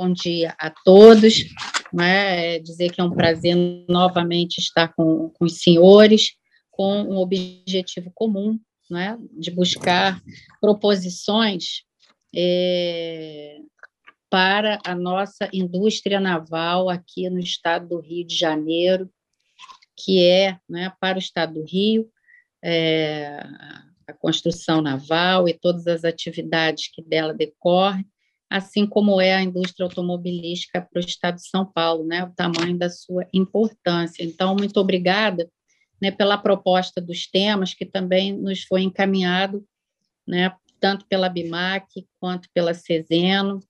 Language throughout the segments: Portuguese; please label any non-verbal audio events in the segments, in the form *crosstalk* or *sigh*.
bom dia a todos. Né? Dizer que é um prazer novamente estar com, com os senhores, com um objetivo comum, né? de buscar proposições é, para a nossa indústria naval aqui no estado do Rio de Janeiro, que é né, para o estado do Rio, é, a construção naval e todas as atividades que dela decorrem, assim como é a indústria automobilística para o estado de São Paulo, né, o tamanho da sua importância. Então, muito obrigada né, pela proposta dos temas, que também nos foi encaminhado, né, tanto pela BIMAC quanto pela Ceseno,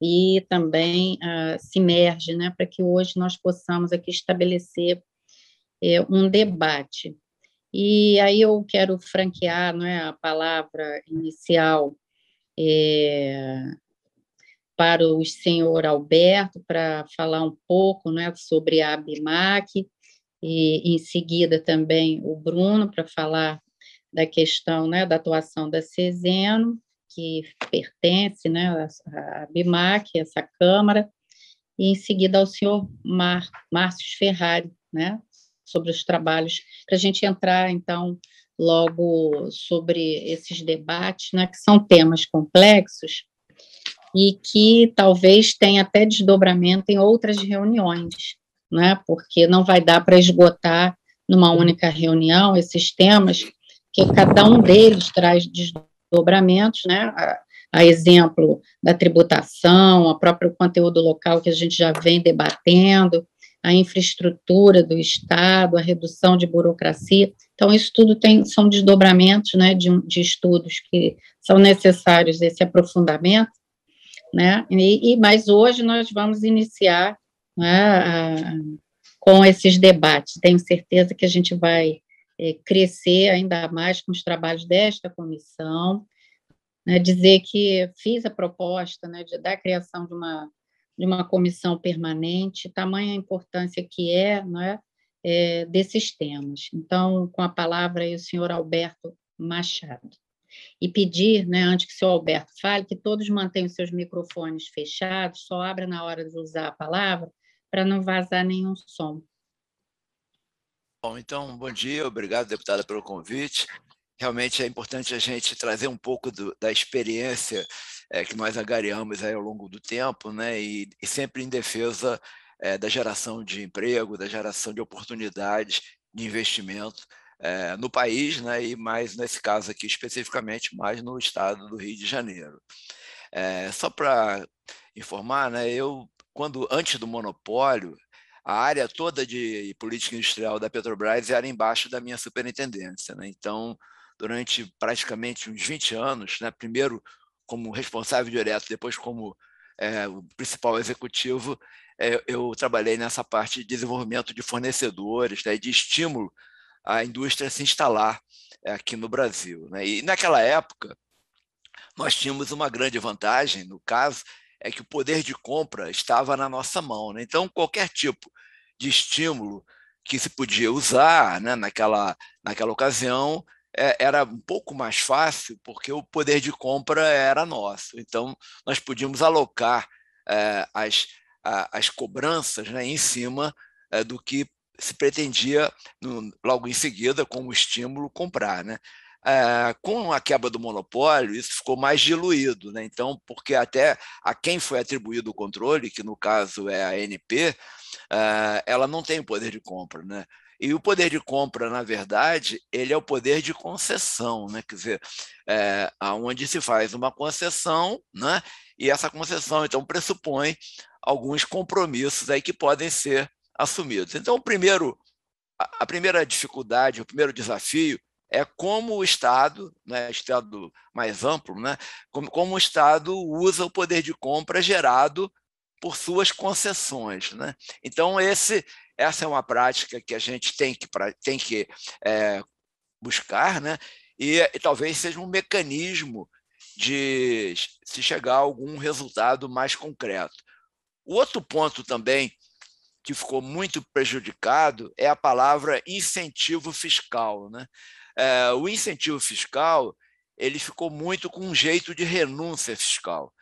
e também se emerge, né, para que hoje nós possamos aqui estabelecer é, um debate. E aí eu quero franquear não é, a palavra inicial é, para o senhor Alberto, para falar um pouco né, sobre a ABMAC, e em seguida também o Bruno, para falar da questão né, da atuação da Ceseno, que pertence né, à BIMAC, essa Câmara, e em seguida ao senhor Mar, Márcio Ferrari, né, sobre os trabalhos, para a gente entrar, então, logo sobre esses debates, né, que são temas complexos e que talvez tenha até desdobramento em outras reuniões, né, porque não vai dar para esgotar numa única reunião esses temas, que cada um deles traz desdobramento desdobramentos, né? A, a exemplo da tributação, o próprio conteúdo local que a gente já vem debatendo, a infraestrutura do Estado, a redução de burocracia. Então, isso tudo tem, são desdobramentos né, de, de estudos que são necessários esse aprofundamento, né? E, e mas hoje nós vamos iniciar né, a, com esses debates. Tenho certeza que a gente vai é, crescer ainda mais com os trabalhos desta comissão, né, dizer que fiz a proposta né, de, da criação de uma, de uma comissão permanente, tamanha importância que é, né, é desses temas. Então, com a palavra aí, o senhor Alberto Machado. E pedir, né, antes que o senhor Alberto fale, que todos mantenham seus microfones fechados, só abra na hora de usar a palavra, para não vazar nenhum som. Bom, então, bom dia, obrigado, deputada, pelo convite. Realmente é importante a gente trazer um pouco do, da experiência é, que nós agariamos aí ao longo do tempo, né, e, e sempre em defesa é, da geração de emprego, da geração de oportunidades de investimento é, no país, né, e mais nesse caso aqui especificamente, mais no estado do Rio de Janeiro. só para informar, né, eu, quando antes do monopólio, a área toda de política industrial da Petrobras era embaixo da minha superintendência. Né? Então, durante praticamente uns 20 anos, né? primeiro como responsável direto, depois como é, o principal executivo, é, eu trabalhei nessa parte de desenvolvimento de fornecedores, né? de estímulo à indústria se instalar é, aqui no Brasil. Né? E naquela época, nós tínhamos uma grande vantagem, no caso, é que o poder de compra estava na nossa mão. Né? Então, qualquer tipo de estímulo que se podia usar né, naquela, naquela ocasião é, era um pouco mais fácil, porque o poder de compra era nosso. Então, nós podíamos alocar é, as, a, as cobranças né, em cima é, do que se pretendia, no, logo em seguida, como estímulo, comprar. Né? é, com a quebra do monopólio, isso ficou mais diluído. Né? Então, porque até a quem foi atribuído o controle, que no caso é a ANP, é, eh, ela não tem o poder de compra. Né? E o poder de compra, na verdade, ele é o poder de concessão, né? quer dizer, é, onde se faz uma concessão, né? e essa concessão, então, pressupõe alguns compromissos aí que podem ser assumidos. Então, o primeiro, a primeira dificuldade, o primeiro desafio é como o Estado, né, Estado mais amplo, né, como, como o Estado usa o poder de compra gerado por suas concessões. Né? Então, esse, essa é uma prática que a gente tem que, tem que é, buscar, né? e, e talvez seja um mecanismo de se chegar a algum resultado mais concreto. O outro ponto também que ficou muito prejudicado é a palavra incentivo fiscal. Né? é, o incentivo fiscal ele ficou muito com um jeito de renúncia fiscal.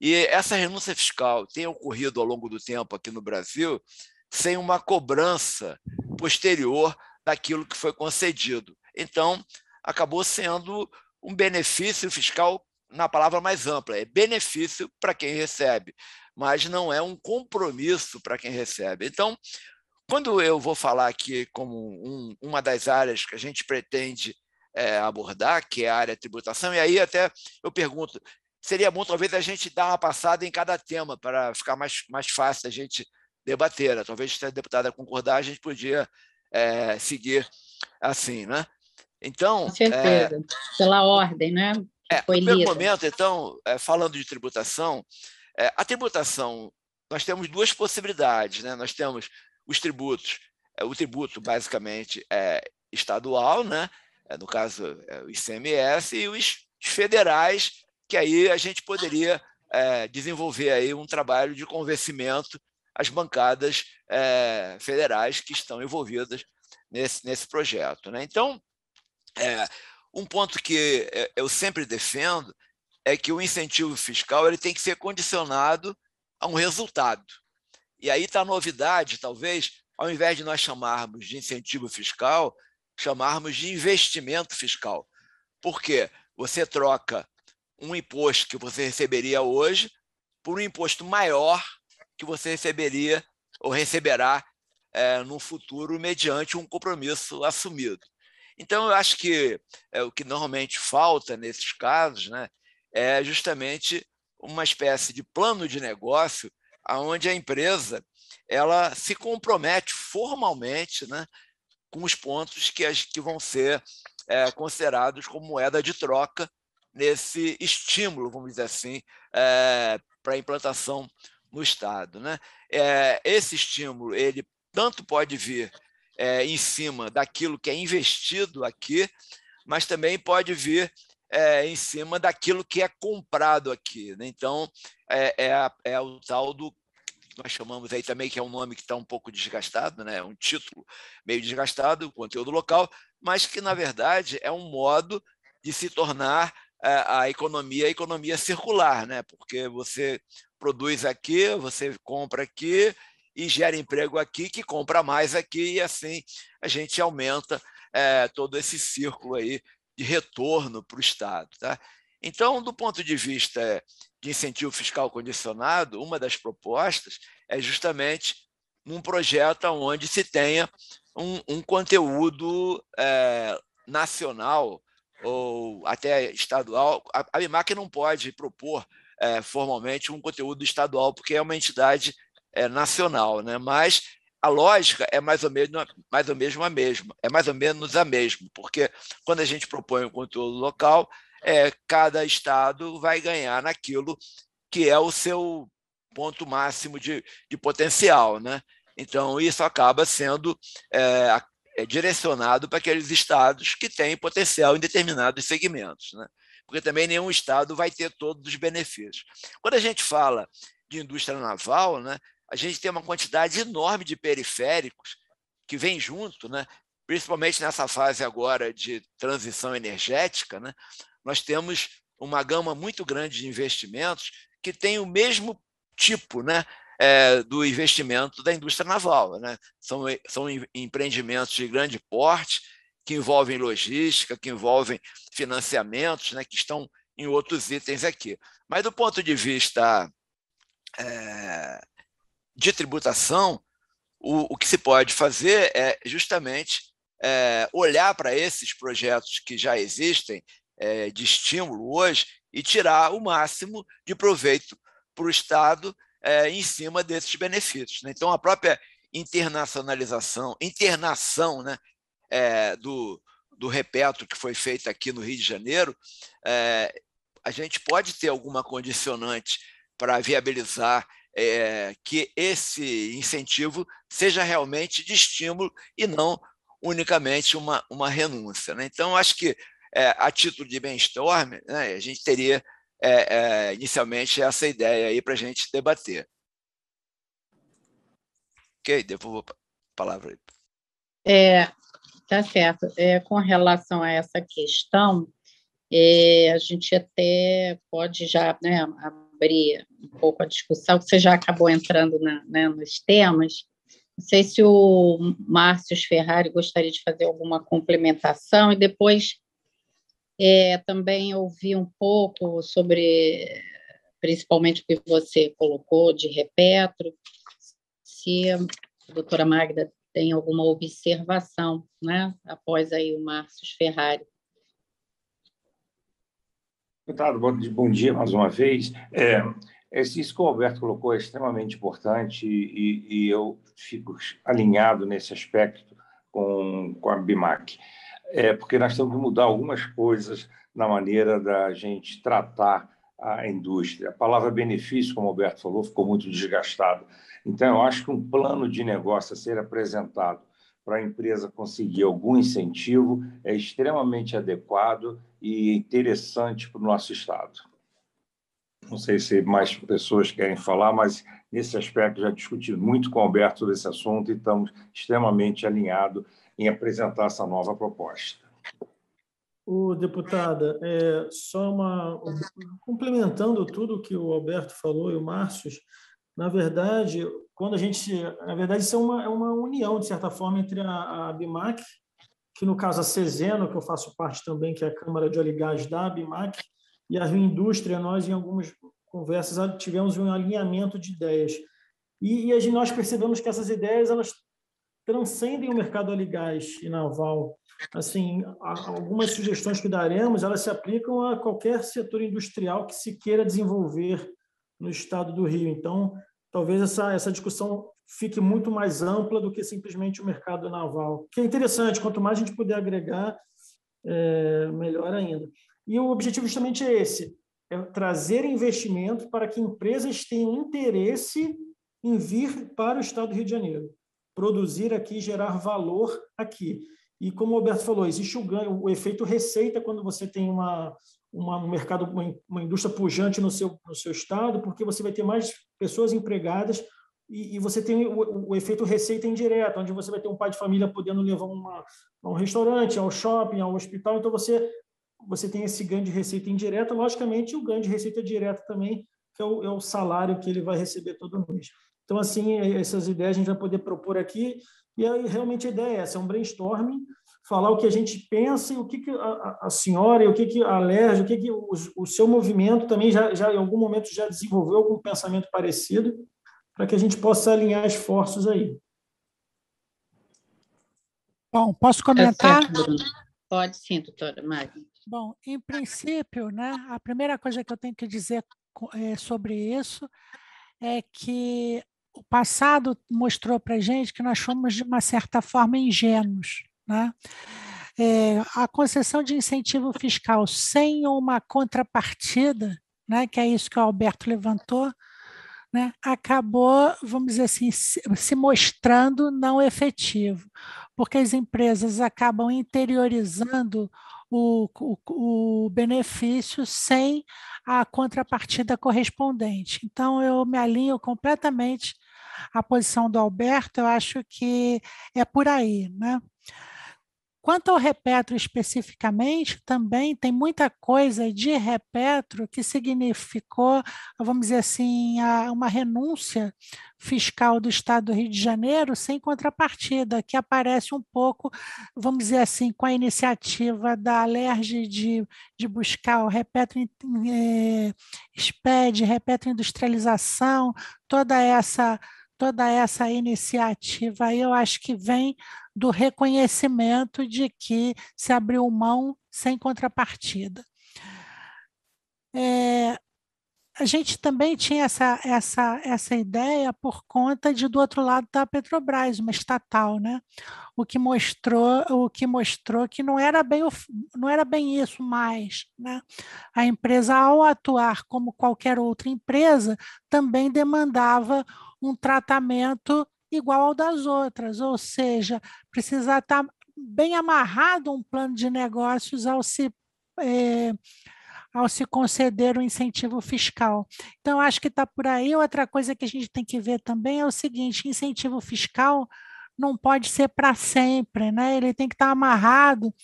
E essa renúncia fiscal tem ocorrido ao longo do tempo aqui no Brasil sem uma cobrança posterior daquilo que foi concedido. Então, acabou sendo um benefício fiscal na palavra mais ampla, é benefício para quem recebe, mas não é um compromisso para quem recebe. Então, quando eu vou falar aqui como um, uma das áreas que a gente pretende é, abordar, que é a área tributação, e aí até eu pergunto, seria bom talvez a gente dar uma passada em cada tema para ficar mais, mais fácil a gente debater. Né? Talvez se a deputada concordar, a gente podia é, seguir assim, né? Então, Com certeza, é, pela ordem, né? É, no primeiro momento, então, é, falando de tributação, é, a tributação, nós temos duas possibilidades, né? Nós temos os tributos, é, o tributo basicamente é estadual, né? É, no caso, é, o ICMS, e os federais, que aí a gente poderia é, desenvolver aí um trabalho de convencimento às bancadas é, federais que estão envolvidas nesse, nesse projeto. Né? Então, um ponto que eu sempre defendo é que o incentivo fiscal ele tem que ser condicionado a um resultado. E aí está a novidade, talvez, ao invés de nós chamarmos de incentivo fiscal, chamarmos de investimento fiscal. Por quê? Você troca um imposto que você receberia hoje por um imposto maior que você receberia ou receberá é, no futuro mediante um compromisso assumido. Então, eu acho que é, o que normalmente falta nesses casos né, é justamente uma espécie de plano de negócio onde a empresa ela se compromete formalmente né, com os pontos que, as, que vão ser é, considerados como moeda de troca nesse estímulo, vamos dizer assim, é, para a implantação no Estado. Né? É, esse estímulo ele tanto pode vir é, em cima daquilo que é investido aqui, mas também pode vir é, em cima daquilo que é comprado aqui. Né? Então, é, é, é, o tal do nós chamamos aí também, que é um nome que está um pouco desgastado, né? um título meio desgastado, conteúdo local, mas que, na verdade, é um modo de se tornar a, é, a economia a economia circular, né? porque você produz aqui, você compra aqui, e gera emprego aqui, que compra mais aqui, e assim a gente aumenta é, todo esse círculo aí de retorno para o Estado. Tá? Então, do ponto de vista de incentivo fiscal condicionado, uma das propostas é justamente um projeto onde se tenha um, um conteúdo é, nacional ou até estadual. A, a BIMAC não pode propor é, formalmente um conteúdo estadual, porque é uma entidade é, nacional, né? mas a lógica é mais ou, menos, mais ou menos a mesma, é mais ou menos a mesma, porque quando a gente propõe um conteúdo local, é, cada estado vai ganhar naquilo que é o seu ponto máximo de, de potencial. Né? Então, isso acaba sendo é, é direcionado para aqueles estados que têm potencial em determinados segmentos. Né? Porque também nenhum estado vai ter todos os benefícios. Quando a gente fala de indústria naval, né, a gente tem uma quantidade enorme de periféricos que vem junto, né? principalmente nessa fase agora de transição energética, né? nós temos uma gama muito grande de investimentos que tem o mesmo tipo né? É, do investimento da indústria naval. Né? São, são empreendimentos de grande porte, que envolvem logística, que envolvem financiamentos, né? que estão em outros itens aqui. Mas do ponto de vista é, de tributação, o, o que se pode fazer é justamente é, olhar para esses projetos que já existem é, de estímulo hoje e tirar o máximo de proveito para o Estado é, em cima desses benefícios. Né? Então, a própria internacionalização, internação né, é, do, do repetro que foi feita aqui no Rio de Janeiro, é, a gente pode ter alguma condicionante para viabilizar é, que esse incentivo seja realmente de estímulo e não unicamente uma, uma renúncia. Né? Então, acho que, é, a título de brainstorm, né, a gente teria é, inicialmente essa ideia aí para a gente debater. Ok, devolvo a palavra aí. É, tá certo. É, com relação a essa questão, é, a gente até pode já né, abrir um pouco a discussão, que você já acabou entrando na, né, nos temas. Não sei se o Márcio Ferrari gostaria de fazer alguma complementação e depois é, também ouvir um pouco sobre, principalmente o que você colocou de Repetro, se a doutora Magda tem alguma observação, né, após aí o Márcio Ferrari. Deputado, bom dia mais uma vez. É, isso que o Alberto colocou é extremamente importante e, e eu fico alinhado nesse aspecto com, com a BIMAC, é, porque nós temos que mudar algumas coisas na maneira da gente tratar a indústria. A palavra benefício, como o Alberto falou, ficou muito desgastada. Então, eu acho que um plano de negócio a ser apresentado para a empresa conseguir algum incentivo é extremamente adequado e interessante para o nosso Estado. Não sei se mais pessoas querem falar, mas nesse aspecto já discuti muito com o Alberto desse assunto e estamos extremamente alinhados em apresentar essa nova proposta. O deputada, é, só uma complementando tudo que o Alberto falou e o Márcio, na verdade, quando a gente, na verdade, isso é uma, é uma união de certa forma entre a, a Bimac, que no caso a Ceseno, que eu faço parte também, que é a Câmara de Óleo e Gás da Bimac, e a Rio Indústria, nós em algumas conversas tivemos um alinhamento de ideias. E, e nós percebemos que essas ideias elas transcendem o mercado óleo e naval assim, algumas sugestões que daremos, elas se aplicam a qualquer setor industrial que se queira desenvolver no estado do Rio. Então, talvez essa, essa discussão fique muito mais ampla do que simplesmente o mercado naval, que é interessante, quanto mais a gente puder agregar, é, melhor ainda. E o objetivo justamente é esse, é trazer investimento para que empresas tenham interesse em vir para o estado do Rio de Janeiro, produzir aqui, gerar valor aqui. E como o Alberto falou, existe o ganho, o efeito receita quando você tem uma, uma um mercado, uma, uma indústria pujante no seu, no seu estado, porque você vai ter mais pessoas empregadas e, e você tem o, o, efeito receita indireta, onde você vai ter um pai de família podendo levar uma, a um restaurante, ao shopping, ao hospital. Então você você tem esse ganho de receita indireta, logicamente o ganho de receita direta também, que é o, é o salário que ele vai receber todo mês. Então, assim, essas ideias a gente vai poder propor aqui e aí, realmente, a ideia é essa, é um brainstorming, falar o que a gente pensa e o que, que a, a senhora, e o que, que a Lerge, o que, que o, o seu movimento também já, já, em algum momento, já desenvolveu algum pensamento parecido, para que a gente possa alinhar esforços aí. Bom, posso comentar? Pode sim, doutora Magna. Bom, em princípio, né, a primeira coisa que eu tenho que dizer é, sobre isso é que o passado mostrou para a gente que nós fomos, de uma certa forma, ingênuos. Né? É, a concessão de incentivo fiscal sem uma contrapartida, né, que é isso que o Alberto levantou, né, acabou, vamos dizer assim, se, mostrando não efetivo, porque as empresas acabam interiorizando o, o, o benefício sem a contrapartida correspondente. Então, eu me alinho completamente à posição do Alberto, eu acho que é por aí. Né? Quanto ao Repetro especificamente, também tem muita coisa de Repetro que significou, vamos dizer assim, uma renúncia fiscal do Estado do Rio de Janeiro sem contrapartida, que aparece um pouco, vamos dizer assim, com a iniciativa da Alerj de, de buscar o Repetro eh, SPED, Repetro Industrialização, toda essa toda essa iniciativa eu acho que vem do reconhecimento de que se abriu mão sem contrapartida. É, a gente também tinha essa, essa, essa ideia por conta de do outro lado da Petrobras, uma estatal, né? O que mostrou, o que mostrou que não era bem, não era bem isso mais, né? A empresa ao atuar como qualquer outra empresa também demandava um tratamento igual ao das outras, ou seja, precisa estar bem amarrado um plano de negócios ao se é, ao se conceder o um incentivo fiscal. Então, acho que está por aí. Outra coisa que a gente tem que ver também é o seguinte: incentivo fiscal não pode ser para sempre, né? ele tem que estar tá amarrado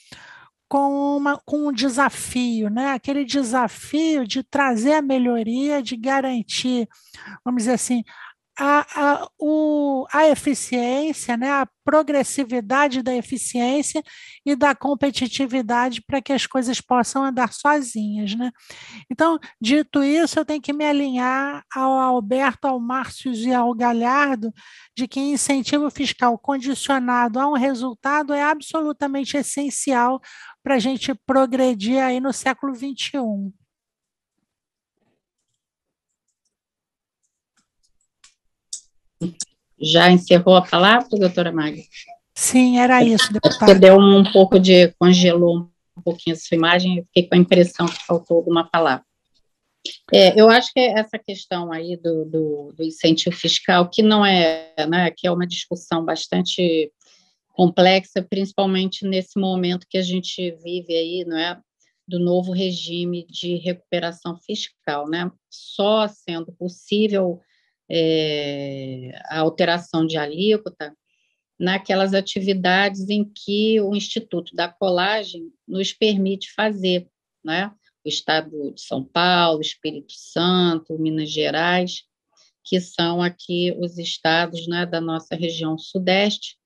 com, uma, com um desafio, né? aquele desafio de trazer a melhoria, de garantir, vamos dizer assim, a, a, o, a eficiência, né, a progressividade da eficiência e da competitividade para que as coisas possam andar sozinhas. Né? Então, dito isso, eu tenho que me alinhar ao Alberto, ao Márcio e ao Galhardo de que incentivo fiscal condicionado a um resultado é absolutamente essencial para a gente progredir aí no século XXI. Já encerrou a palavra, doutora Magda? Sim, era isso, deputada. Você deu um pouco de, congelou um pouquinho a sua imagem, eu fiquei com a impressão que faltou alguma palavra. É, eu acho que essa questão aí do, do, do, incentivo fiscal, que não é, né, que é uma discussão bastante complexa, principalmente nesse momento que a gente vive aí, não é, do novo regime de recuperação fiscal, né? Só sendo possível é, a alteração de alíquota naquelas atividades em que o Instituto da Colagem nos permite fazer, né? O Estado de São Paulo, Espírito Santo, Minas Gerais, que são aqui os estados né, da nossa região sudeste,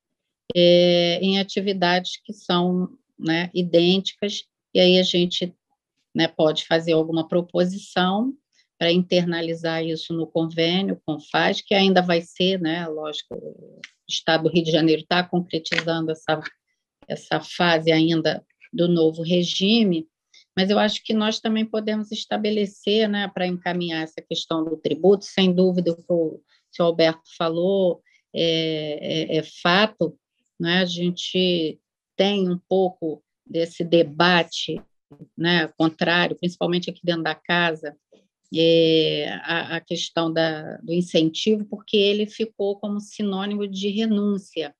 é, em atividades que são né, idênticas, e aí a gente né, pode fazer alguma proposição para internalizar isso no convênio com o FAS, que ainda vai ser, né, lógico, o Estado do Rio de Janeiro está concretizando essa, essa fase ainda do novo regime, mas eu acho que nós também podemos estabelecer, né, para encaminhar essa questão do tributo, sem dúvida, o que o senhor Alberto falou é, é, é fato, né, a gente tem um pouco desse debate né, contrário, principalmente aqui dentro da casa, é, a, a, questão da, do incentivo, porque ele ficou como sinônimo de renúncia,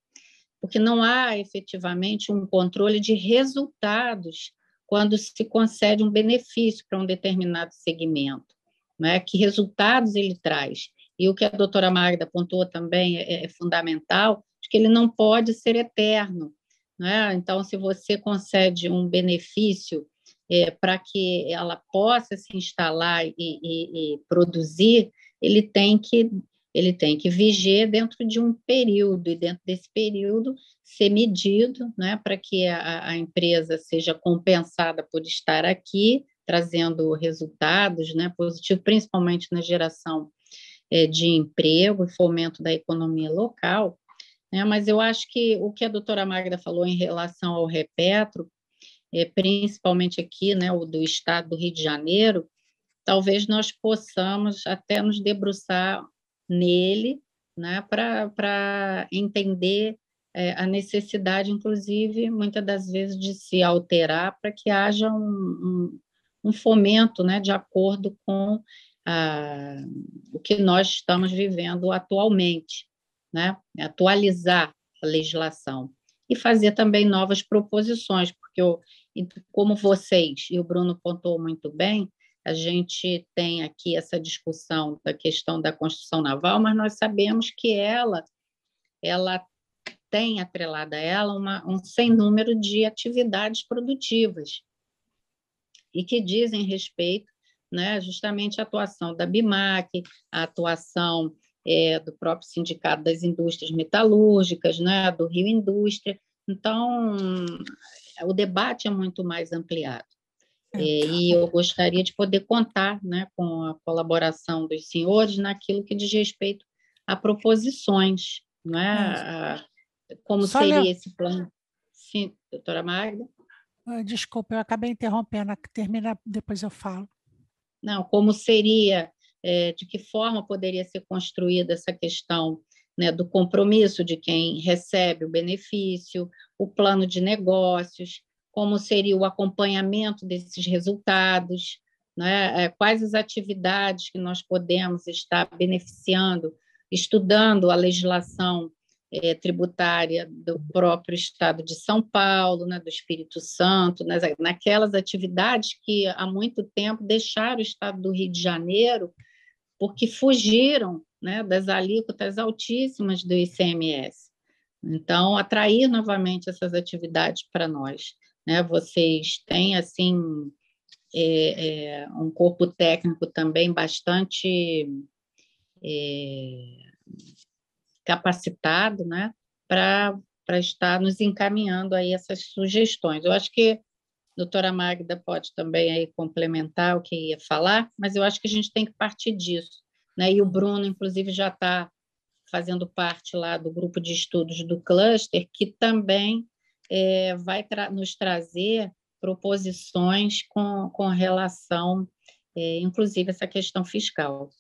porque não há efetivamente um controle de resultados quando se concede um benefício para um determinado segmento, né? que resultados ele traz. E o que a doutora Magda apontou também é, é fundamental, que ele não pode ser eterno. Né? Então, se você concede um benefício é, para que ela possa se instalar e, e, e, produzir, ele tem que ele tem que viger dentro de um período e dentro desse período ser medido, né, para que a, a empresa seja compensada por estar aqui trazendo resultados, né, positivos, principalmente na geração é, de emprego e fomento da economia local. Né, mas eu acho que o que a doutora Magda falou em relação ao Repetro é, principalmente aqui, né, o do estado do Rio de Janeiro, talvez nós possamos até nos debruçar nele, né, para entender é, a necessidade, inclusive, muitas das vezes, de se alterar para que haja um, um, um, fomento né, de acordo com a, o que nós estamos vivendo atualmente, né, atualizar a legislação e fazer também novas proposições, porque eu, como vocês e o Bruno pontuou muito bem, a gente tem aqui essa discussão da questão da construção naval, mas nós sabemos que ela, ela tem atrelada a ela uma, um sem número de atividades produtivas e que dizem respeito né, justamente à atuação da BIMAC, a atuação é, do próprio Sindicato das Indústrias Metalúrgicas, né, do Rio Indústria. Então, o debate é muito mais ampliado. É. E eu gostaria de poder contar né, com a colaboração dos senhores naquilo que diz respeito a proposições, não é? como Só seria esse plano. Sim, doutora Magda? Ah, desculpa, eu acabei interrompendo, termina, depois eu falo. Não, como seria, é, de que forma poderia ser construída essa questão né, do compromisso de quem recebe o benefício, o plano de negócios, como seria o acompanhamento desses resultados, né, é, quais as atividades que nós podemos estar beneficiando, estudando a legislação é, tributária do próprio Estado de São Paulo, né, do Espírito Santo, né, naquelas atividades que há muito tempo deixaram o Estado do Rio de Janeiro porque fugiram né, das alíquotas altíssimas do ICMS. Então, atrair novamente essas atividades para nós. né? Vocês têm assim é, é, um corpo técnico também bastante é, capacitado, né? Para estar nos encaminhando aí essas sugestões. Eu acho que doutora Magda pode também aí complementar o que ia falar, mas eu acho que a gente tem que partir disso. Né? E o Bruno, inclusive, já está fazendo parte lá do grupo de estudos do cluster, que também é, vai tra nos trazer proposições com, com relação, é, inclusive, essa questão fiscal.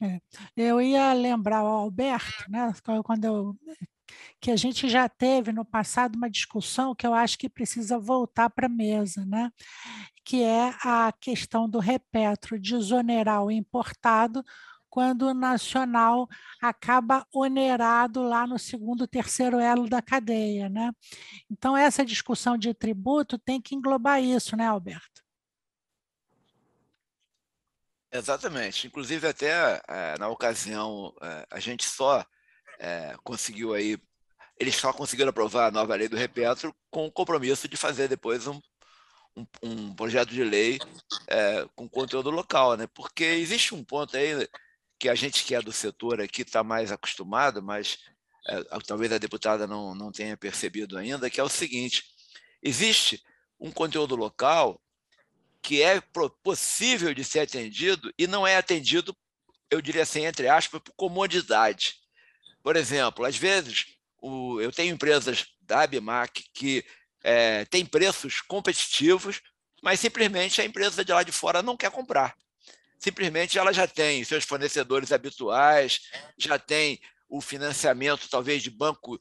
É, eu ia lembrar ao Alberto, né, quando eu, que a gente já teve no passado uma discussão que eu acho que precisa voltar para a mesa, né, que é a questão do repetro desonerar o importado quando o nacional acaba onerado lá no segundo, terceiro elo da cadeia. Né? Então, essa discussão de tributo tem que englobar isso, né, Alberto? Exatamente. Inclusive, até é, na ocasião, é, a gente só é, conseguiu aí, eles só conseguiram aprovar a nova lei do Repetro com o compromisso de fazer depois um, um, um projeto de lei com conteúdo local, né? Porque existe um ponto aí que a gente que é do setor aqui está mais acostumado, mas é, talvez a deputada não, não tenha percebido ainda, que é o seguinte: existe um conteúdo local que é possível de ser atendido e não é atendido, eu diria assim, entre aspas, por comodidade. Por exemplo, às vezes, o, eu tenho empresas da Abimac que é, têm preços competitivos, mas simplesmente a empresa de lá de fora não quer comprar simplesmente ela já tem seus fornecedores habituais, já tem o financiamento talvez de banco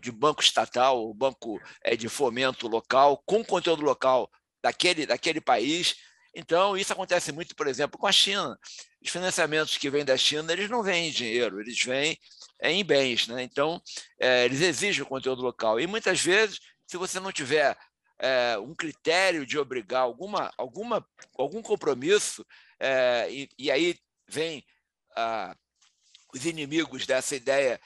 de banco estatal, o banco é, de fomento local, com conteúdo local daquele, daquele país. Então, isso acontece muito, por exemplo, com a China. Os financiamentos que vêm da China, eles não vêm em dinheiro, eles vêm em bens. Né? Então, é, eles exigem o conteúdo local. E muitas vezes, se você não tiver é, um critério de obrigar alguma, alguma, algum compromisso, é, e, e, aí vem ah, os inimigos dessa ideia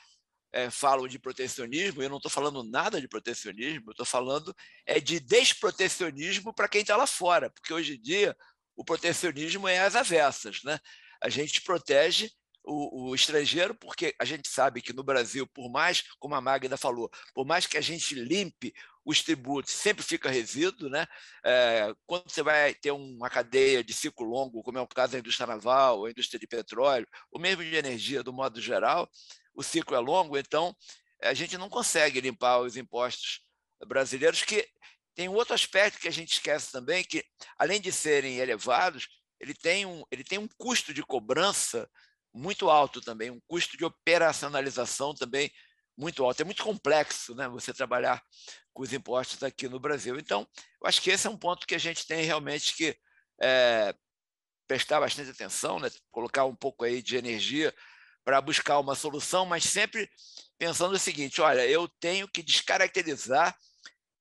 é, falam de protecionismo, eu não estou falando nada de protecionismo, eu estou falando é de desprotecionismo para quem está lá fora, porque hoje em dia o protecionismo é às avessas. Né? A gente protege o, o, estrangeiro, porque a gente sabe que no Brasil, por mais, como a Magda falou, por mais que a gente limpe os tributos, sempre fica resíduo. Né? É, quando você vai ter uma cadeia de ciclo longo, como é o caso da indústria naval, a indústria de petróleo, ou mesmo de energia, do modo geral, o ciclo é longo, então a gente não consegue limpar os impostos brasileiros, que tem outro aspecto que a gente esquece também, que além de serem elevados, ele tem um, ele tem um custo de cobrança muito alto também, um custo de operacionalização também muito alto. É muito complexo né, você trabalhar com os impostos aqui no Brasil. Então, eu acho que esse é um ponto que a gente tem realmente que é, prestar bastante atenção, né, colocar um pouco aí de energia para buscar uma solução, mas sempre pensando o seguinte: olha, eu tenho que descaracterizar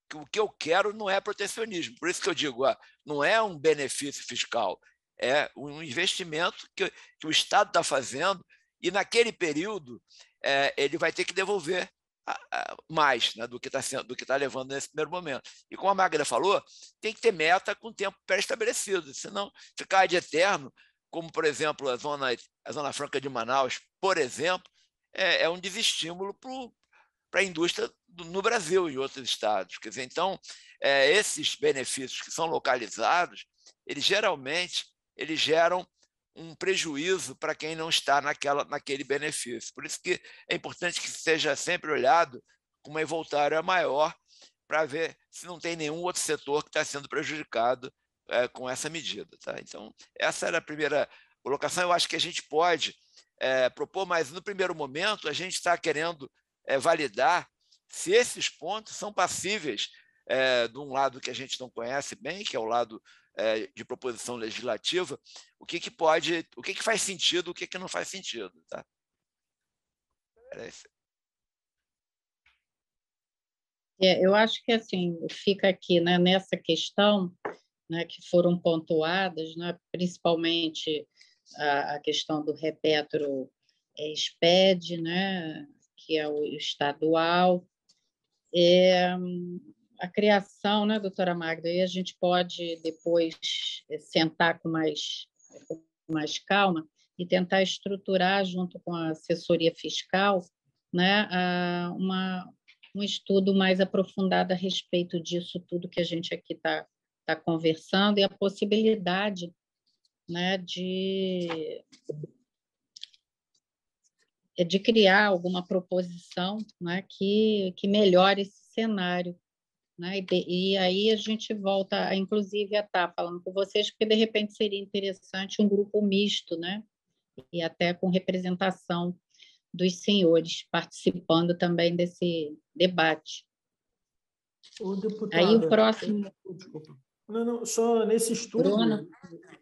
que o que eu quero não é protecionismo. Por isso que eu digo, ó, não é um benefício fiscal, é um investimento que, que o Estado está fazendo e naquele período é, ele vai ter que devolver a, a, mais né, do que está do que está levando nesse primeiro momento. E como a Magda falou, tem que ter meta com tempo pré-estabelecido, senão ficar de eterno, como por exemplo a zona, a zona franca de Manaus, por exemplo, é, é um desestímulo para a indústria do, no Brasil e outros estados. Quer dizer, então, é, esses benefícios que são localizados, eles geralmente eles geram um prejuízo para quem não está naquela, naquele benefício. Por isso que é importante que seja sempre olhado com uma envoltória maior para ver se não tem nenhum outro setor que está sendo prejudicado é, com essa medida. Tá? Então, essa era a primeira colocação. Eu acho que a gente pode é, propor, mas no primeiro momento a gente está querendo é, validar se esses pontos são passíveis é, de um lado que a gente não conhece bem, que é o lado é, de proposição legislativa, o que, que pode, o que, que faz sentido, o que, que não faz sentido. Tá? É, eu acho que assim fica aqui né, nessa questão né, que foram pontuadas, né, principalmente a, a questão do repetro é, SPED, né, que é o estadual. É, a criação, né, doutora Magda, aí a gente pode depois eh, sentar com mais, com mais calma e tentar estruturar, junto com a assessoria fiscal, né, uma, um estudo mais aprofundado a respeito disso tudo que a gente aqui está tá conversando e a possibilidade né, de, de criar alguma proposição né, que, que melhore esse cenário. Né? E, de, e aí a gente volta, a, inclusive, a estar tá falando com vocês, porque de repente seria interessante um grupo misto, né? e até com representação dos senhores participando também desse debate. O deputado, Aí o próximo. Desculpa. Não, não, só nesse estudo, Bruno.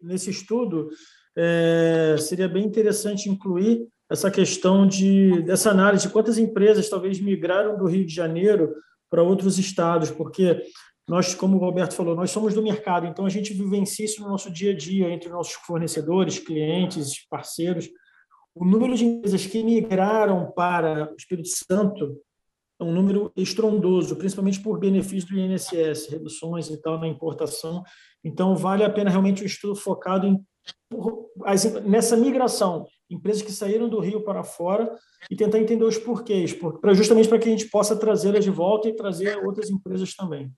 nesse estudo é, seria bem interessante incluir essa questão de dessa análise de quantas empresas talvez migraram do Rio de Janeiro para outros estados, porque nós, como o Roberto falou, nós somos do mercado, então a gente vivencia isso no nosso dia a dia entre nossos fornecedores, clientes, parceiros. O número de empresas que migraram para o Espírito Santo é um número estrondoso, principalmente por benefício do INSS, reduções e tal na importação. Então, vale a pena realmente um estudo focado em, nessa migração, empresas que saíram do Rio para fora e tentar entender os porquês, para justamente para que a gente possa trazê-las de volta e trazer outras empresas também.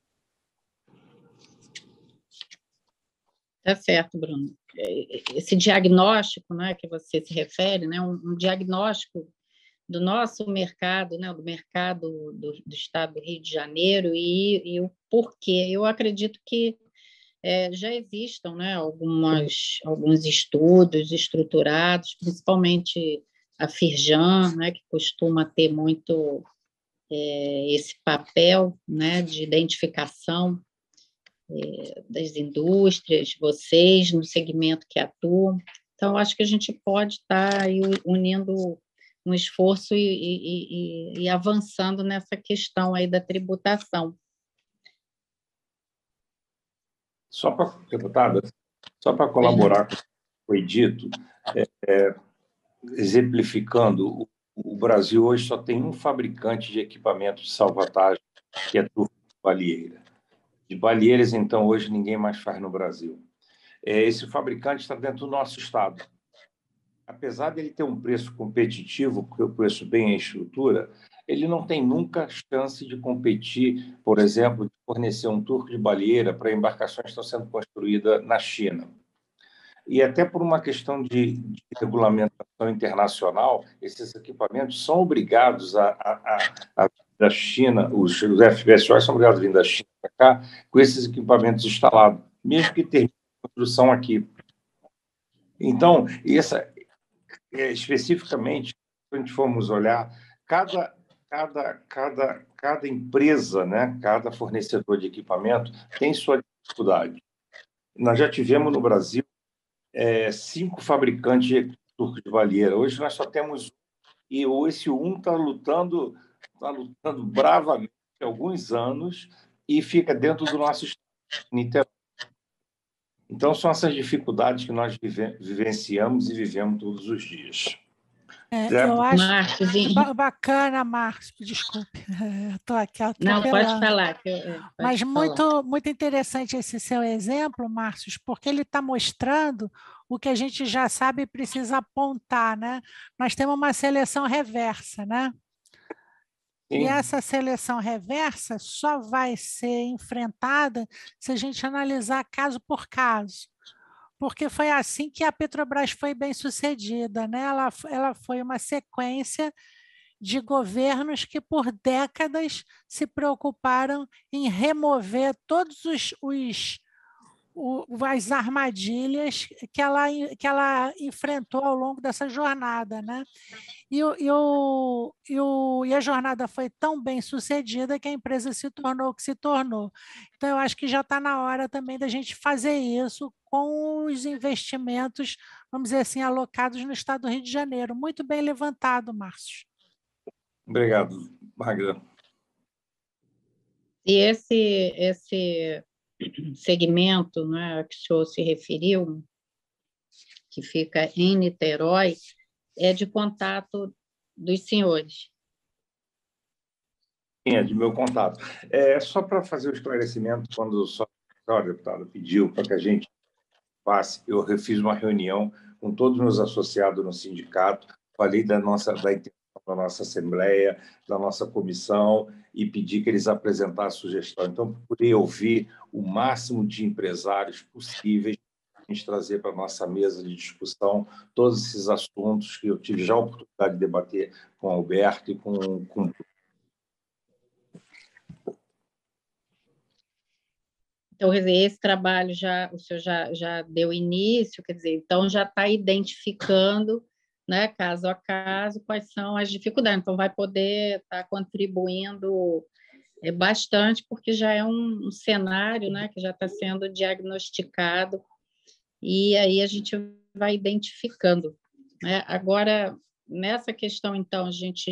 Tá certo, Bruno. É, esse diagnóstico né, que você se refere, né, um, um diagnóstico do nosso mercado, né, do mercado do, do, estado do Rio de Janeiro e, e o porquê. Eu acredito que é, já existam né, algumas, alguns estudos estruturados, principalmente a Firjan, né, que costuma ter muito é, esse papel né, de identificação é, das indústrias, vocês no segmento que atuam. Então, acho que a gente pode estar unindo um esforço e, e, e, e avançando nessa questão aí da tributação. Só para, deputada, só para colaborar com o que foi dito, é, é, exemplificando, o, o, Brasil hoje só tem um fabricante de equipamentos de salvatagem, que é Turco Balieira. De balieiras, então, hoje ninguém mais faz no Brasil. É, esse fabricante está dentro do nosso estado. Apesar dele ter um preço competitivo, porque eu conheço bem a estrutura, ele não tem nunca chance de competir, por exemplo, de fornecer um turco de baleeira para embarcações que estão sendo construídas na China. E até por uma questão de, de regulamentação internacional, esses equipamentos são obrigados a, a, a, a da China, os, os FPSOs são obrigados a vir da China para cá com esses equipamentos instalados, mesmo que termine a construção aqui. Então, essa, é, especificamente, se a gente formos olhar, cada, cada, cada, cada empresa, né, cada fornecedor de equipamento tem sua dificuldade. Nós já tivemos no Brasil é, cinco fabricantes de turcos de baleeira. Hoje nós só temos e esse um está lutando está lutando bravamente há alguns anos e fica dentro do nosso estado. Então, são essas dificuldades que nós vive, vivenciamos e vivemos todos os dias. É, eu acho Marcos, bacana, Marcos, desculpe, *laughs* estou aqui Não, pode falar. Eu, pode Mas falar. muito, muito interessante esse seu exemplo, Márcio, porque ele está mostrando o que a gente já sabe e precisa apontar, né? Nós temos uma seleção reversa, né? E essa seleção reversa só vai ser enfrentada se a gente analisar caso por caso. Porque foi assim que a Petrobras foi bem sucedida. Né? Ela, ela foi uma sequência de governos que, por décadas, se preocuparam em remover todos os, os o, as armadilhas que ela, que ela enfrentou ao longo dessa jornada. Né? E, e, o, e, o, e a jornada foi tão bem sucedida que a empresa se tornou o que se tornou. Então, eu acho que já está na hora também da gente fazer isso com os investimentos, vamos dizer assim, alocados no estado do Rio de Janeiro. Muito bem levantado, Márcio. Obrigado, Magda. E esse, esse segmento né, que o senhor se referiu, que fica em Niterói, é de contato dos senhores. de meu contato. É, só para fazer o esclarecimento, quando só a deputada pediu para que a gente eu fiz uma reunião com todos os meus associados no sindicato, falei da nossa da da nossa assembleia, da nossa comissão e pedi que eles apresentassem sugestão. Então, procurei ouvir o máximo de empresários possíveis a gente trazer para a nossa mesa de discussão todos esses assuntos que eu tive já a oportunidade de debater com o Alberto e com, com Então, quer dizer, esse trabalho já o senhor já, já deu início, quer dizer, então já está identificando, né, caso a caso, quais são as dificuldades. Então, vai poder estar tá contribuindo é, bastante, porque já é um, um cenário né, que já está sendo diagnosticado, e aí a gente vai identificando. Né? Agora, nessa questão, então, a gente,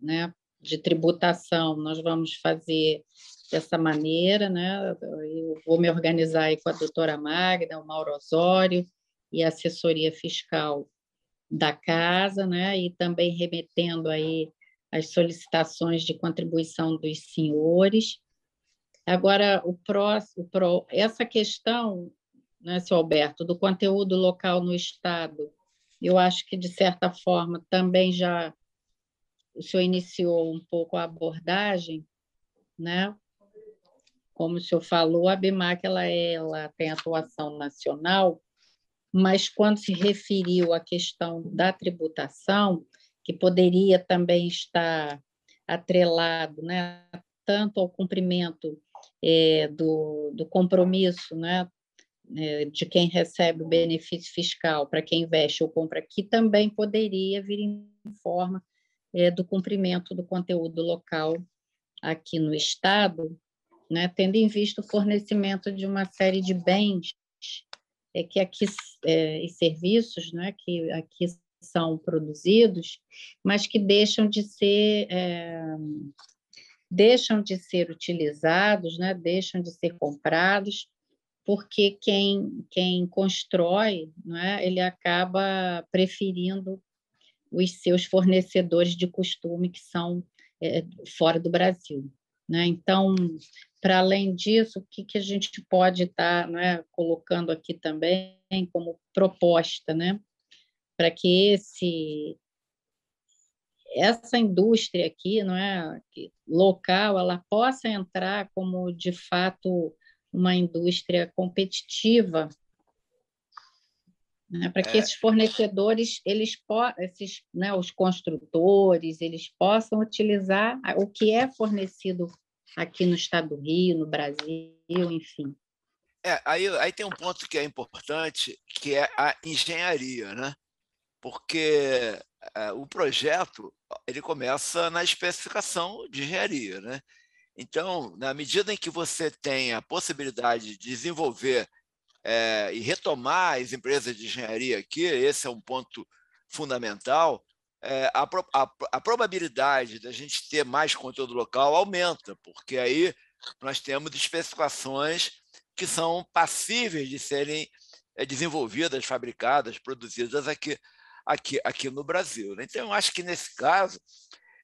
né, de tributação, nós vamos fazer dessa maneira, né? Eu vou me organizar aí com a doutora Magda, o Mauro Osório e a assessoria fiscal da casa, né? E também remetendo aí as solicitações de contribuição dos senhores. Agora, o próximo, essa questão, né, seu Alberto, do conteúdo local no Estado, eu acho que, de certa forma, também já o senhor iniciou um pouco a abordagem, né? Como o senhor falou, a BIMAC ela, ela tem atuação nacional, mas quando se referiu à questão da tributação, que poderia também estar atrelado né, tanto ao cumprimento é, do, do compromisso né, é, de quem recebe o benefício fiscal para quem investe ou compra aqui, também poderia vir em forma é, do cumprimento do conteúdo local aqui no Estado, né, tendo em vista o fornecimento de uma série de bens é, que aqui, é, e serviços né, que aqui são produzidos, mas que deixam de ser é, deixam de ser utilizados, né, deixam de ser comprados, porque quem, quem constrói, né, ele acaba preferindo os seus fornecedores de costume que são é, fora do Brasil. Né? Então, para além disso, o que, que a gente pode estar tá, né, colocando aqui também como proposta, né, para que esse essa indústria aqui, não é, local, ela possa entrar como de fato uma indústria competitiva, né, para que é. esses fornecedores, eles esses, né, os construtores, eles possam utilizar o que é fornecido aqui no estado do Rio, no Brasil, enfim. É, aí, aí tem um ponto que é importante, que é a engenharia, né? Porque é, o projeto ele começa na especificação de engenharia, né? Então, na medida em que você tem a possibilidade de desenvolver é, e retomar as empresas de engenharia aqui, esse é um ponto fundamental, é, a, a, a, probabilidade da gente ter mais conteúdo local aumenta, porque aí nós temos especificações que são passíveis de serem é, desenvolvidas, fabricadas, produzidas aqui, aqui, aqui no Brasil. Né? Então, eu acho que nesse caso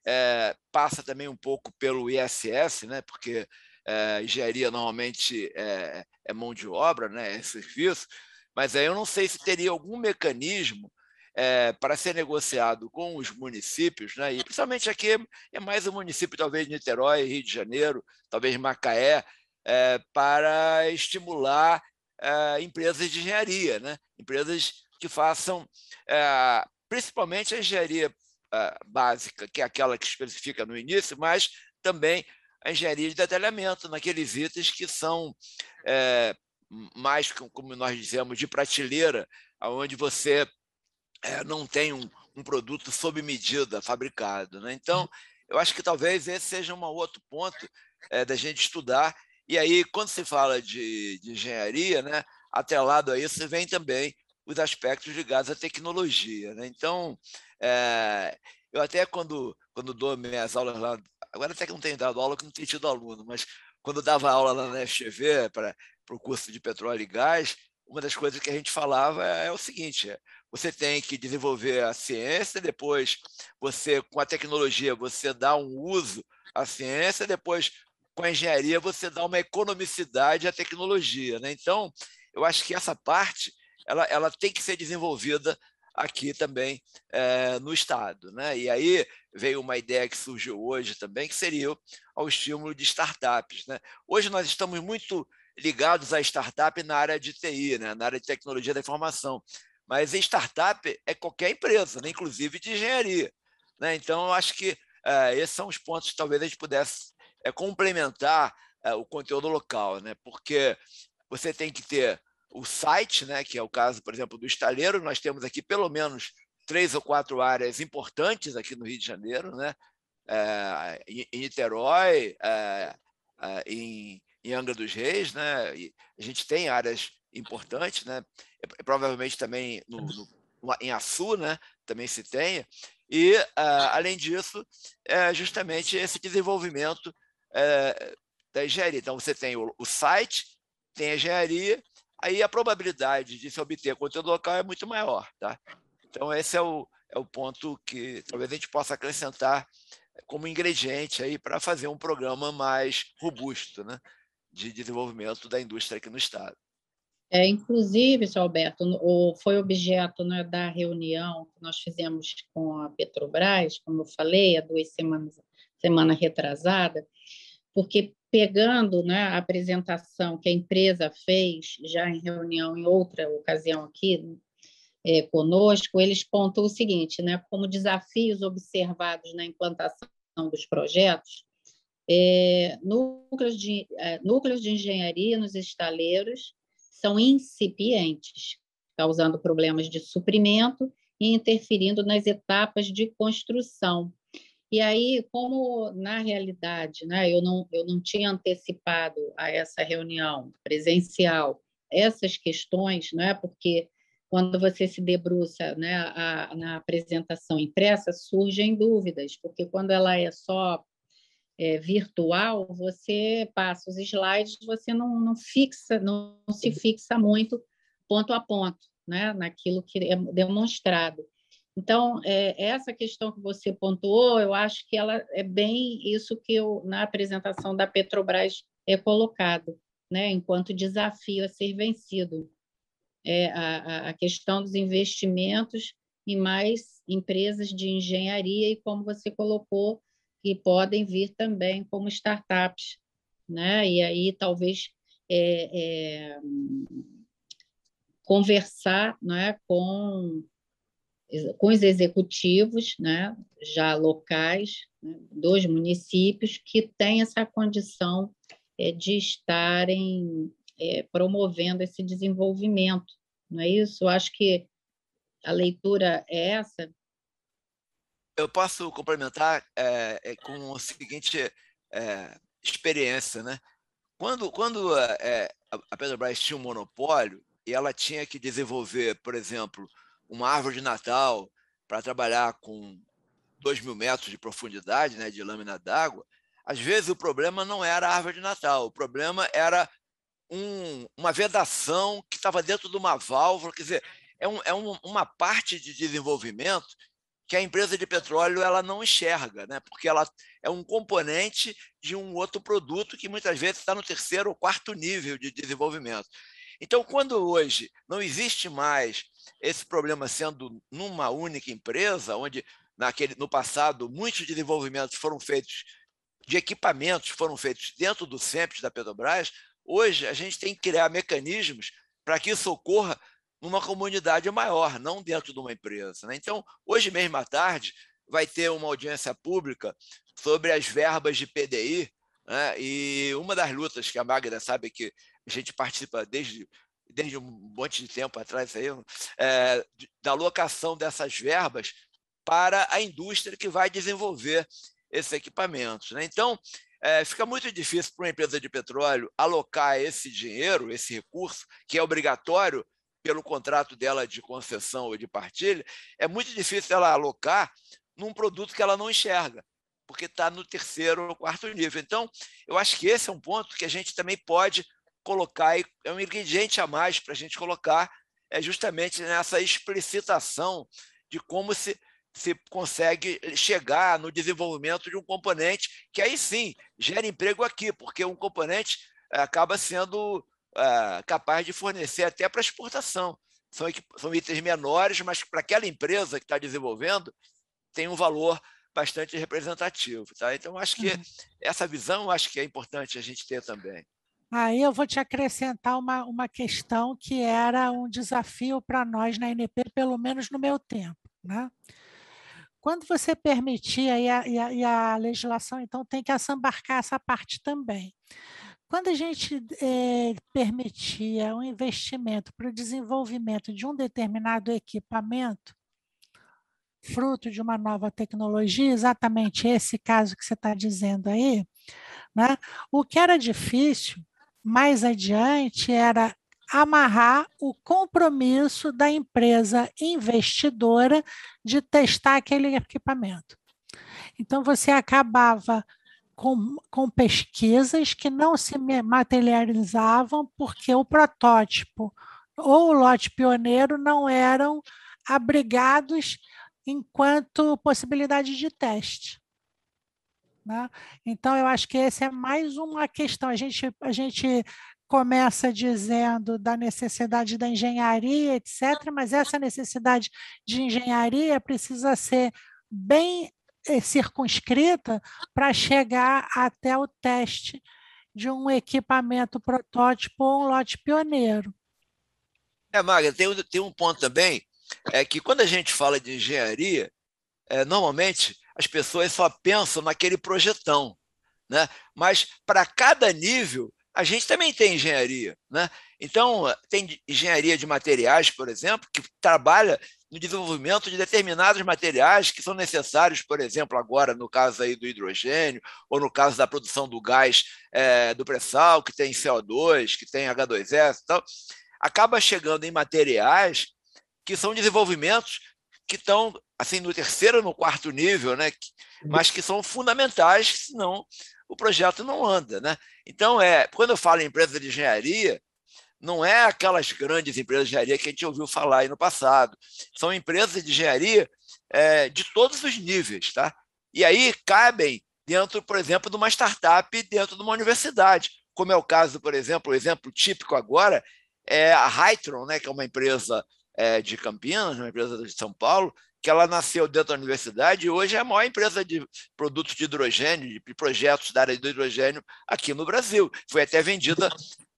é, passa também um pouco pelo ISS, né? porque é, engenharia normalmente é, é, mão de obra, né? é serviço, mas aí eu não sei se teria algum mecanismo é, para ser negociado com os municípios, né? e principalmente aqui é mais o município, talvez Niterói, Rio de Janeiro, talvez Macaé, é, para estimular é, empresas de engenharia, né? empresas que façam, principalmente a engenharia básica, que é aquela que especifica no início, mas também a engenharia de detalhamento, naqueles itens que são mais, como nós dizemos, de prateleira, onde você é, não tem um, um, produto sob medida fabricado. Né? Então, eu acho que talvez esse seja um outro ponto é, da gente estudar. E aí, quando se fala de, de engenharia, né, atrelado a isso vem também os aspectos ligados à tecnologia. Né? Então, é, eu até quando, quando dou minhas aulas lá, agora até que não tenho dado aula, que não tenho tido aluno, mas quando dava aula lá na FGV para o curso de petróleo e gás, uma das coisas que a gente falava é, é o seguinte: é, você tem que desenvolver a ciência, depois você, com a tecnologia, você dá um uso a ciência, depois com a engenharia você dá uma economicidade à tecnologia. Né? Então, eu acho que essa parte ela, ela tem que ser desenvolvida aqui também é, no Estado. Né? E aí veio uma ideia que surgiu hoje também, que seria o estímulo de startups. Né? Hoje nós estamos muito ligados à startup na área de TI, né? na área de tecnologia da informação. Mas startup é qualquer empresa, né? inclusive de engenharia. Né? Então, eu acho que é, esses são os pontos que talvez a gente pudesse é, complementar é, o conteúdo local, né? porque você tem que ter o site, né, que é o caso, por exemplo, do estaleiro. Nós temos aqui pelo menos três ou quatro áreas importantes aqui no Rio de Janeiro, né? Em, Niterói, em, em Angra dos Reis, né? E a gente tem áreas importantes, né? Provavelmente também no, no, em Açu, né? Também se tenha. E, além disso, é justamente esse desenvolvimento é, da engenharia. Então, você tem o, o site, tem a engenharia aí a probabilidade de se obter conteúdo local é muito maior. Tá? Então, esse é o, é o ponto que talvez a gente possa acrescentar como ingrediente aí para fazer um programa mais robusto né, de desenvolvimento da indústria aqui no Estado. É, inclusive, seu Alberto, o, foi objeto né, da reunião que nós fizemos com a Petrobras, como eu falei, há duas semanas, semana retrasada, porque pegando né, a apresentação que a empresa fez já em reunião em outra ocasião aqui é, conosco, eles pontam o seguinte, né, como desafios observados na implantação dos projetos, é, núcleos, de, é, núcleos de engenharia nos estaleiros são incipientes, causando problemas de suprimento e interferindo nas etapas de construção, e aí, como na realidade, né, eu não eu não tinha antecipado a essa reunião presencial essas questões, né, porque quando você se debruça né, a, na apresentação impressa, surgem dúvidas, porque quando ela é só é, virtual, você passa os slides, você não, não fixa, não, se fixa muito ponto a ponto, né, naquilo que é demonstrado. Então, é, essa questão que você pontuou, eu acho que ela é bem isso que eu, na apresentação da Petrobras é colocado, né, enquanto desafio a ser vencido. É a, a questão dos investimentos em mais empresas de engenharia e, como você colocou, que podem vir também como startups. Né? E aí, talvez, é, é, conversar é, com com os executivos, né, já locais, né, dos municípios, que têm essa condição é, de estarem é, promovendo esse desenvolvimento. Não é isso? Eu acho que a leitura é essa. Eu posso complementar é, com a seguinte experiência. Né? Quando, quando a Petrobras tinha um monopólio e ela tinha que desenvolver, por exemplo, uma árvore de Natal para trabalhar com 2 mil metros de profundidade, né, de lâmina d'água, às vezes o problema não era a árvore de Natal, o problema era um, uma vedação que estava dentro de uma válvula. Quer dizer, é, um, é um, uma parte de desenvolvimento que a empresa de petróleo ela não enxerga, né? porque ela é um componente de um outro produto que muitas vezes está no terceiro ou quarto nível de desenvolvimento. Então, quando hoje não existe mais esse problema sendo numa única empresa, onde naquele, no passado muitos desenvolvimentos foram feitos de equipamentos foram feitos dentro do SEMPES da Petrobras, hoje a gente tem que criar mecanismos para que isso ocorra numa comunidade maior, não dentro de uma empresa. Né? Então, hoje mesmo à tarde, vai ter uma audiência pública sobre as verbas de PDI, né? e uma das lutas que a Magda sabe que a gente participa desde desde um monte de tempo atrás aí, é, da alocação dessas verbas para a indústria que vai desenvolver esses equipamentos. Né? Então, é, fica muito difícil para uma empresa de petróleo alocar esse dinheiro, esse recurso, que é obrigatório pelo contrato dela de concessão ou de partilha, é muito difícil ela alocar num produto que ela não enxerga, porque está no terceiro ou quarto nível. Então, eu acho que esse é um ponto que a gente também pode colocar, é um ingrediente a mais para a gente colocar, é justamente nessa explicitação de como se se consegue chegar no desenvolvimento de um componente que aí sim gera emprego aqui, porque um componente acaba sendo capaz de fornecer até para exportação. São, são itens menores, mas para aquela empresa que está desenvolvendo, tem um valor bastante representativo. Tá? Então, acho que uhum. essa visão acho que é importante a gente ter também. Aí eu vou te acrescentar uma, uma questão que era um desafio para nós na NP, pelo menos no meu tempo. Né? Quando você permitia, e a, e a, e a legislação então tem que assambarcar essa parte também. Quando a gente é, permitia um investimento para o desenvolvimento de um determinado equipamento, fruto de uma nova tecnologia, exatamente esse caso que você está dizendo aí, né? o que era difícil mais adiante era amarrar o compromisso da empresa investidora de testar aquele equipamento. Então, você acabava com, com pesquisas que não se materializavam porque o protótipo ou o lote pioneiro não eram abrigados enquanto possibilidade de teste. Né? Então, eu acho que essa é mais uma questão. A gente, a gente começa dizendo da necessidade da engenharia, etc., mas essa necessidade de engenharia precisa ser bem circunscrita para chegar até o teste de um equipamento protótipo ou um lote pioneiro. É, Maga, tem, tem um ponto também, é que quando a gente fala de engenharia, é, normalmente as pessoas só pensam naquele projetão, né? mas para cada nível a gente também tem engenharia. Né? Então, tem engenharia de materiais, por exemplo, que trabalha no desenvolvimento de determinados materiais que são necessários, por exemplo, agora no caso aí do hidrogênio, ou no caso da produção do gás é, do pré-sal, que tem CO2, que tem H2S e tal, acaba chegando em materiais que são desenvolvimentos que estão assim no terceiro no quarto nível, né? mas que são fundamentais, senão o projeto não anda. Né? Então, é, quando eu falo em empresa de engenharia, não é aquelas grandes empresas de engenharia que a gente ouviu falar aí no passado. São empresas de engenharia é, de todos os níveis. Tá? E aí cabem dentro, por exemplo, de uma startup dentro de uma universidade, como é o caso, por exemplo, o exemplo típico agora é a Hytron, né, que é uma empresa é, de Campinas, uma empresa de São Paulo, que ela nasceu dentro da universidade e hoje é a maior empresa de produtos de hidrogênio, de projetos da área do hidrogênio aqui no Brasil. Foi até vendida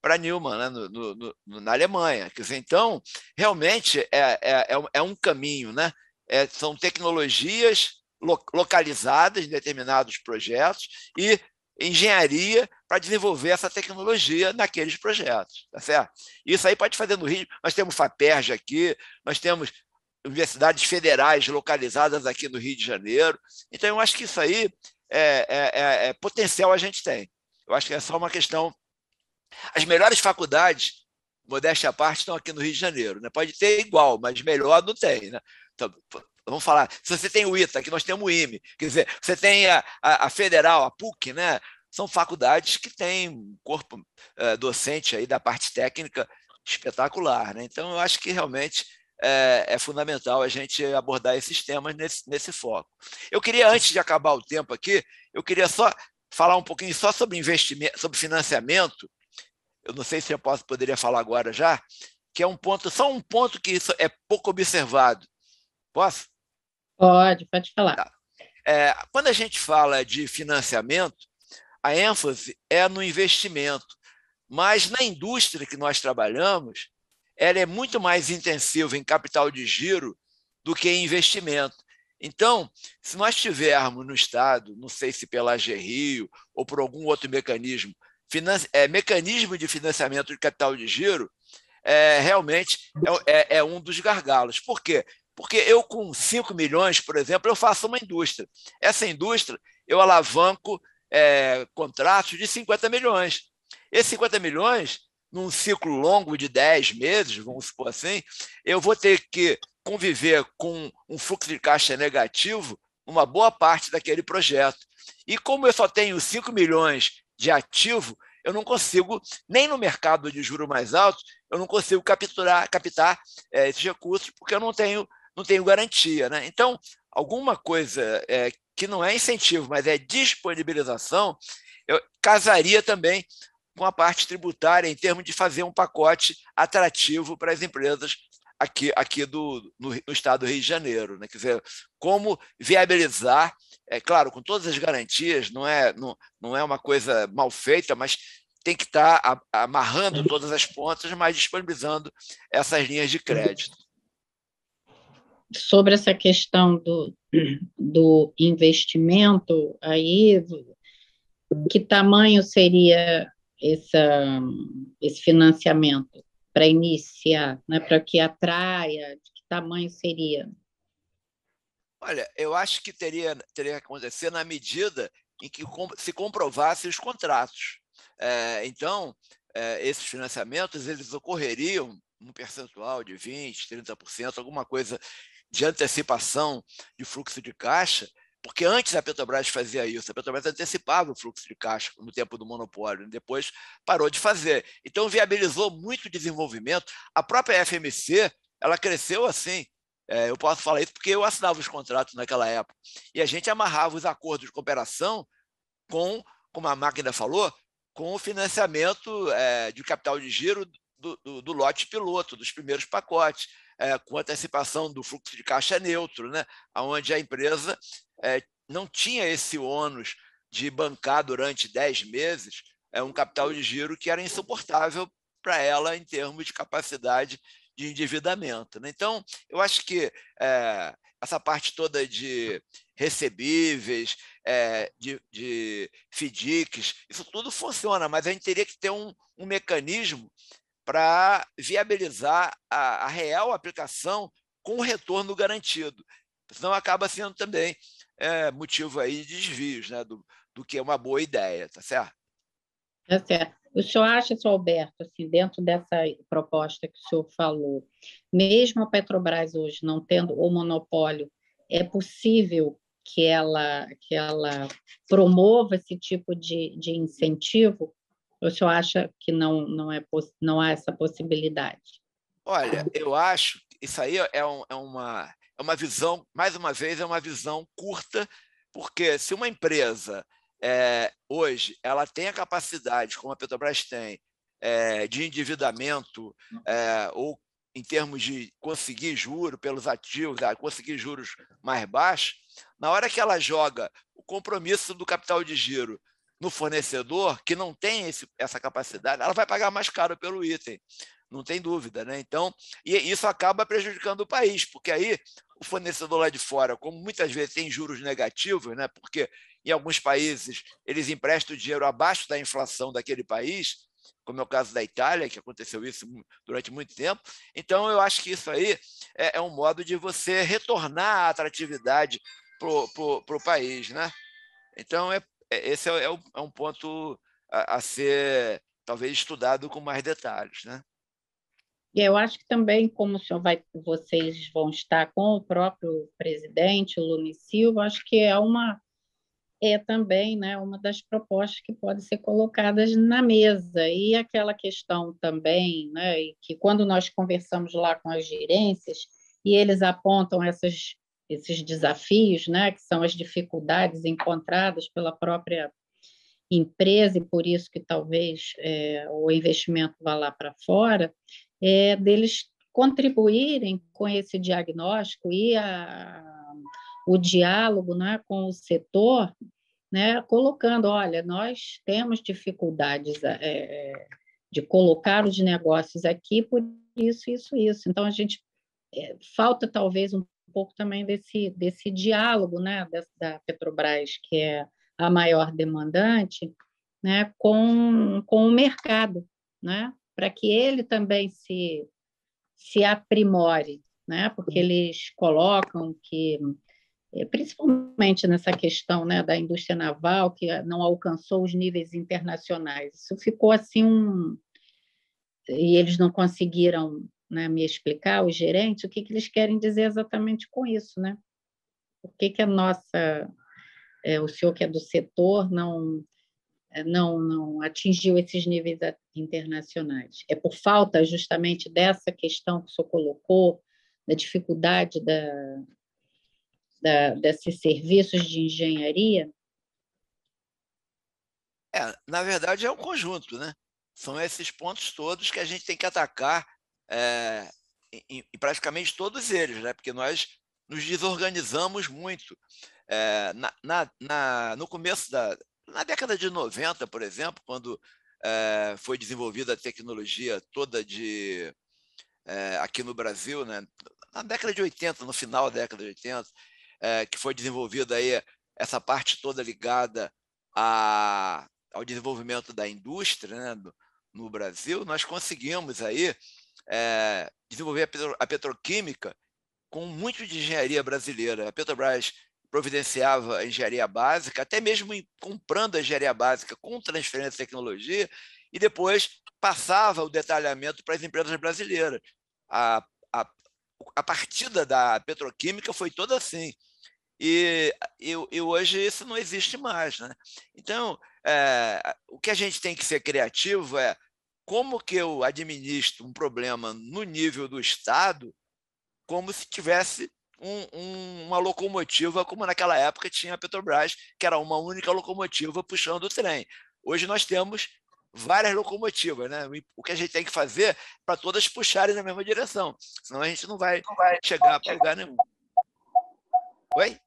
para Newman, né, no, no, na Alemanha. Quer dizer, então, realmente é, é, é, é um caminho, né? É, são tecnologias lo, localizadas em determinados projetos e engenharia para desenvolver essa tecnologia naqueles projetos, tá certo? Isso aí pode fazer no Rio, nós temos FAPERJ aqui, nós temos universidades federais localizadas aqui no Rio de Janeiro. Então, eu acho que isso aí é, é, é, é potencial a gente tem. Eu acho que é só uma questão. As melhores faculdades, modéstia à parte, estão aqui no Rio de Janeiro. Né? Pode ter igual, mas melhor não tem. Né? Então, vamos falar, se você tem o ITA, aqui nós temos o IME, quer dizer, você tem a, a, a Federal, a PUC, né? são faculdades que têm um corpo uh, docente aí da parte técnica espetacular. Né? Então, eu acho que realmente é, é, fundamental a gente abordar esses temas nesse, nesse foco. Eu queria, antes de acabar o tempo aqui, eu queria só falar um pouquinho só sobre investimento, sobre financiamento. Eu não sei se eu posso, poderia falar agora já, que é um ponto, só um ponto que isso é pouco observado. Posso? Pode, pode falar. Tá. É, quando a gente fala de financiamento, a ênfase é no investimento, mas na indústria que nós trabalhamos, ela é muito mais intensiva em capital de giro do que em investimento. Então, se nós tivermos no Estado, não sei se pela Rio ou por algum outro mecanismo, é, mecanismo de financiamento de capital de giro, é, realmente é, é, é, um dos gargalos. Por quê? Porque eu, com 5 milhões, por exemplo, eu faço uma indústria. Essa indústria, eu alavanco é, contratos de 50 milhões. Esses 50 milhões num ciclo longo de 10 meses, vamos supor assim, eu vou ter que conviver com um fluxo de caixa negativo uma boa parte daquele projeto. E como eu só tenho 5 milhões de ativo, eu não consigo, nem no mercado de juros mais altos, eu não consigo capturar, captar é, esses recursos, porque eu não tenho, não tenho garantia. Né? Então, alguma coisa é, que não é incentivo, mas é disponibilização, eu casaria também com a parte tributária em termos de fazer um pacote atrativo para as empresas aqui, aqui do, no, no, estado do Rio de Janeiro. Né? Quer dizer, como viabilizar, é claro, com todas as garantias, não é, não, não é uma coisa mal feita, mas tem que estar tá amarrando todas as pontas, mas disponibilizando essas linhas de crédito. Sobre essa questão do, do investimento, aí, que tamanho seria essa, esse financiamento para iniciar, né, para que atraia, de que tamanho seria? Olha, eu acho que teria, teria que acontecer na medida em que se comprovassem os contratos. É, então, é, esses financiamentos eles ocorreriam um percentual de 20%, 30%, alguma coisa de antecipação de fluxo de caixa, porque antes a Petrobras fazia isso, a Petrobras antecipava o fluxo de caixa no tempo do monopólio, depois parou de fazer. Então viabilizou muito desenvolvimento. A própria FMC, ela cresceu assim. É, eu posso falar isso porque eu assinava os contratos naquela época. E a gente amarrava os acordos de cooperação com, como a máquina falou, com o financiamento é, de capital de giro do, do, do, lote piloto, dos primeiros pacotes, é, com antecipação do fluxo de caixa neutro, né, onde a empresa é, não tinha esse ônus de bancar durante 10 meses é, um capital de giro que era insuportável para ela em termos de capacidade de endividamento. Né? Então, eu acho que é, essa parte toda de recebíveis, é, de, de FDICs, isso tudo funciona, mas a gente teria que ter um, um mecanismo para viabilizar a, a, real aplicação com retorno garantido. Senão acaba sendo também é, motivo aí de desvios né, do, do que é uma boa ideia, tá certo? Tá certo. O senhor acha, senhor Alberto, assim, dentro dessa proposta que o senhor falou, mesmo a Petrobras hoje não tendo o monopólio, é possível que ela, que ela promova esse tipo de, de incentivo? Ou o senhor acha que não, não, é, não há essa possibilidade? Olha, eu acho que isso aí é, um, é, uma, é uma visão, mais uma vez, é uma visão curta, porque se uma empresa é, hoje ela tem a capacidade, como a Petrobras tem, é, de endividamento é, ou em termos de conseguir juros pelos ativos, conseguir juros mais baixos, na hora que ela joga o compromisso do capital de giro no fornecedor, que não tem esse, essa capacidade, ela vai pagar mais caro pelo item, não tem dúvida. Né? Então, e isso acaba prejudicando o país, porque aí o fornecedor lá de fora, como muitas vezes tem juros negativos, né? porque em alguns países eles emprestam dinheiro abaixo da inflação daquele país, como é o caso da Itália, que aconteceu isso durante muito tempo. Então, eu acho que isso aí é, é um modo de você retornar a atratividade para o país. Né? Então, é esse é, é, é, um ponto a, a, ser, talvez, estudado com mais detalhes. Né? E eu acho que também, como o senhor vai, vocês vão estar com o próprio presidente, o Lula Silva, acho que é uma é também né, uma das propostas que podem ser colocadas na mesa. E aquela questão também, né, que quando nós conversamos lá com as gerências, e eles apontam essas, esses desafios, né, que são as dificuldades encontradas pela própria empresa, e por isso que talvez é, o investimento vá lá para fora, é deles contribuírem com esse diagnóstico e a, o diálogo né, com o setor, né, colocando, olha, nós temos dificuldades é, de colocar os negócios aqui por isso, isso, isso. Então, a gente é, falta talvez um pouco também desse, desse diálogo né, da, da Petrobras, que é a maior demandante, né, com, com o mercado, né, para que ele também se, se aprimore, né, porque eles colocam que é, principalmente nessa questão né, da indústria naval, que não alcançou os níveis internacionais. Isso ficou assim um. E eles não conseguiram né, me explicar, os gerentes, o que, que eles querem dizer exatamente com isso. Né? Por que, que a nossa. É, o senhor que é do setor não, é, não, não atingiu esses níveis internacionais? É por falta justamente dessa questão que o senhor colocou, da dificuldade da, da, desses serviços de engenharia? É, na verdade, é um conjunto, né? São esses pontos todos que a gente tem que atacar é, em, em, praticamente todos eles, né? Porque nós nos desorganizamos muito. É, na, na, na, no começo da na década de 90, por exemplo, quando é, foi desenvolvida a tecnologia toda de é, aqui no Brasil, né? na década de 80, no final da década de 80, é, que foi desenvolvida aí essa parte toda ligada a, ao desenvolvimento da indústria né, no, no Brasil, nós conseguimos aí é, desenvolver a, petro, a, petroquímica com muito de engenharia brasileira. A Petrobras providenciava a engenharia básica, até mesmo comprando a engenharia básica com transferência de tecnologia, e depois passava o detalhamento para as empresas brasileiras. A, a, a partida da petroquímica foi toda assim. E, e, e, hoje isso não existe mais. Né? Então, é, o que a gente tem que ser criativo é como que eu administro um problema no nível do Estado como se tivesse um, um, uma locomotiva, como naquela época tinha a Petrobras, que era uma única locomotiva puxando o trem. Hoje nós temos várias locomotivas, né? O que a gente tem que fazer para todas puxarem na mesma direção, senão a gente não vai, não vai chegar a lugar nenhum. Oi?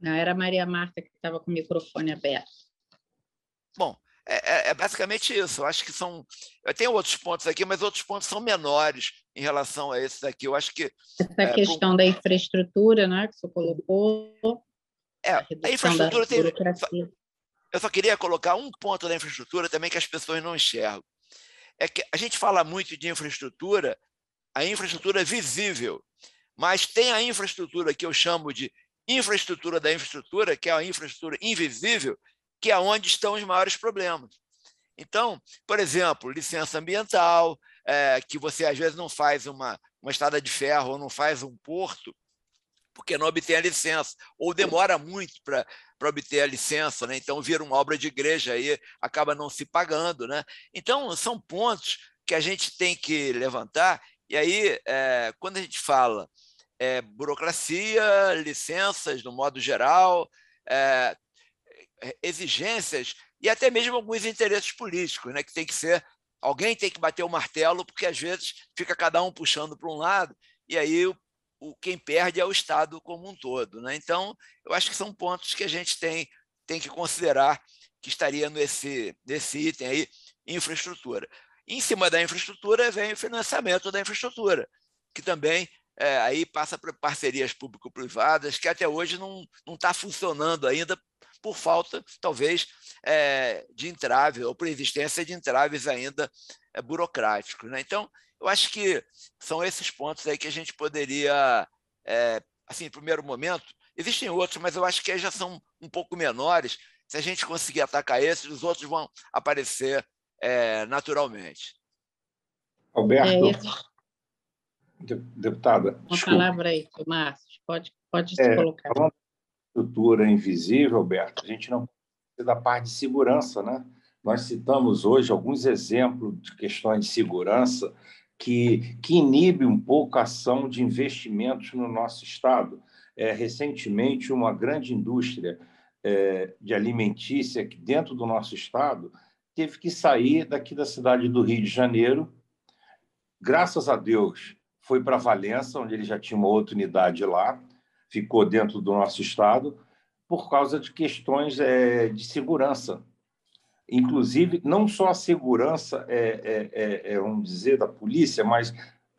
Não, era a Maria Marta que estava com o microfone aberto. Bom, é, é, é, basicamente isso. Eu acho que são. Eu tenho outros pontos aqui, mas outros pontos são menores em relação a esses aqui. Eu acho que. Essa é, questão da infraestrutura, né, que você colocou. É, a, a infraestrutura tem. Eu só queria colocar um ponto da infraestrutura também que as pessoas não enxergam. É que a gente fala muito de infraestrutura, a infraestrutura visível, mas tem a infraestrutura que eu chamo de infraestrutura da infraestrutura, que é a infraestrutura invisível, que é onde estão os maiores problemas. Então, por exemplo, licença ambiental, é, que você às vezes não faz uma, uma estrada de ferro ou não faz um porto, porque não obtém a licença, ou demora muito para obter a licença, né? então vira uma obra de igreja aí acaba não se pagando. Né? Então, são pontos que a gente tem que levantar, e aí, é, quando a gente fala é, burocracia, licenças no modo geral, é, exigências e até mesmo alguns interesses políticos, né, que tem que ser alguém tem que bater o martelo, porque às vezes fica cada um puxando para um lado e aí o, o, quem perde é o Estado como um todo, né? Então, eu acho que são pontos que a gente tem tem que considerar que estaria nesse nesse item aí infraestrutura. Em cima da infraestrutura vem o financiamento da infraestrutura, que também é, aí passa para parcerias público-privadas, que até hoje não está funcionando ainda por falta, talvez, é, de entrave, ou por existência de entraves ainda é, burocráticos. Né? Então, eu acho que são esses pontos aí que a gente poderia, é, assim, em primeiro momento, existem outros, mas eu acho que já são um pouco menores. Se a gente conseguir atacar esses, os outros vão aparecer é, naturalmente. Alberto, é, Deputada. Uma desculpa. palavra aí, Márcio, pode, pode se é, colocar. Falando estrutura invisível, Alberto, a gente não da parte de segurança, né? Nós citamos hoje alguns exemplos de questões de segurança que, que inibe um pouco a ação de investimentos no nosso Estado. É, recentemente, uma grande indústria é, de alimentícia aqui dentro do nosso Estado teve que sair daqui da cidade do Rio de Janeiro. Graças a Deus, foi para Valença, onde ele já tinha uma outra unidade lá, ficou dentro do nosso estado, por causa de questões é, de segurança. Inclusive, não só a segurança, é, é, é, é vamos dizer, da polícia, mas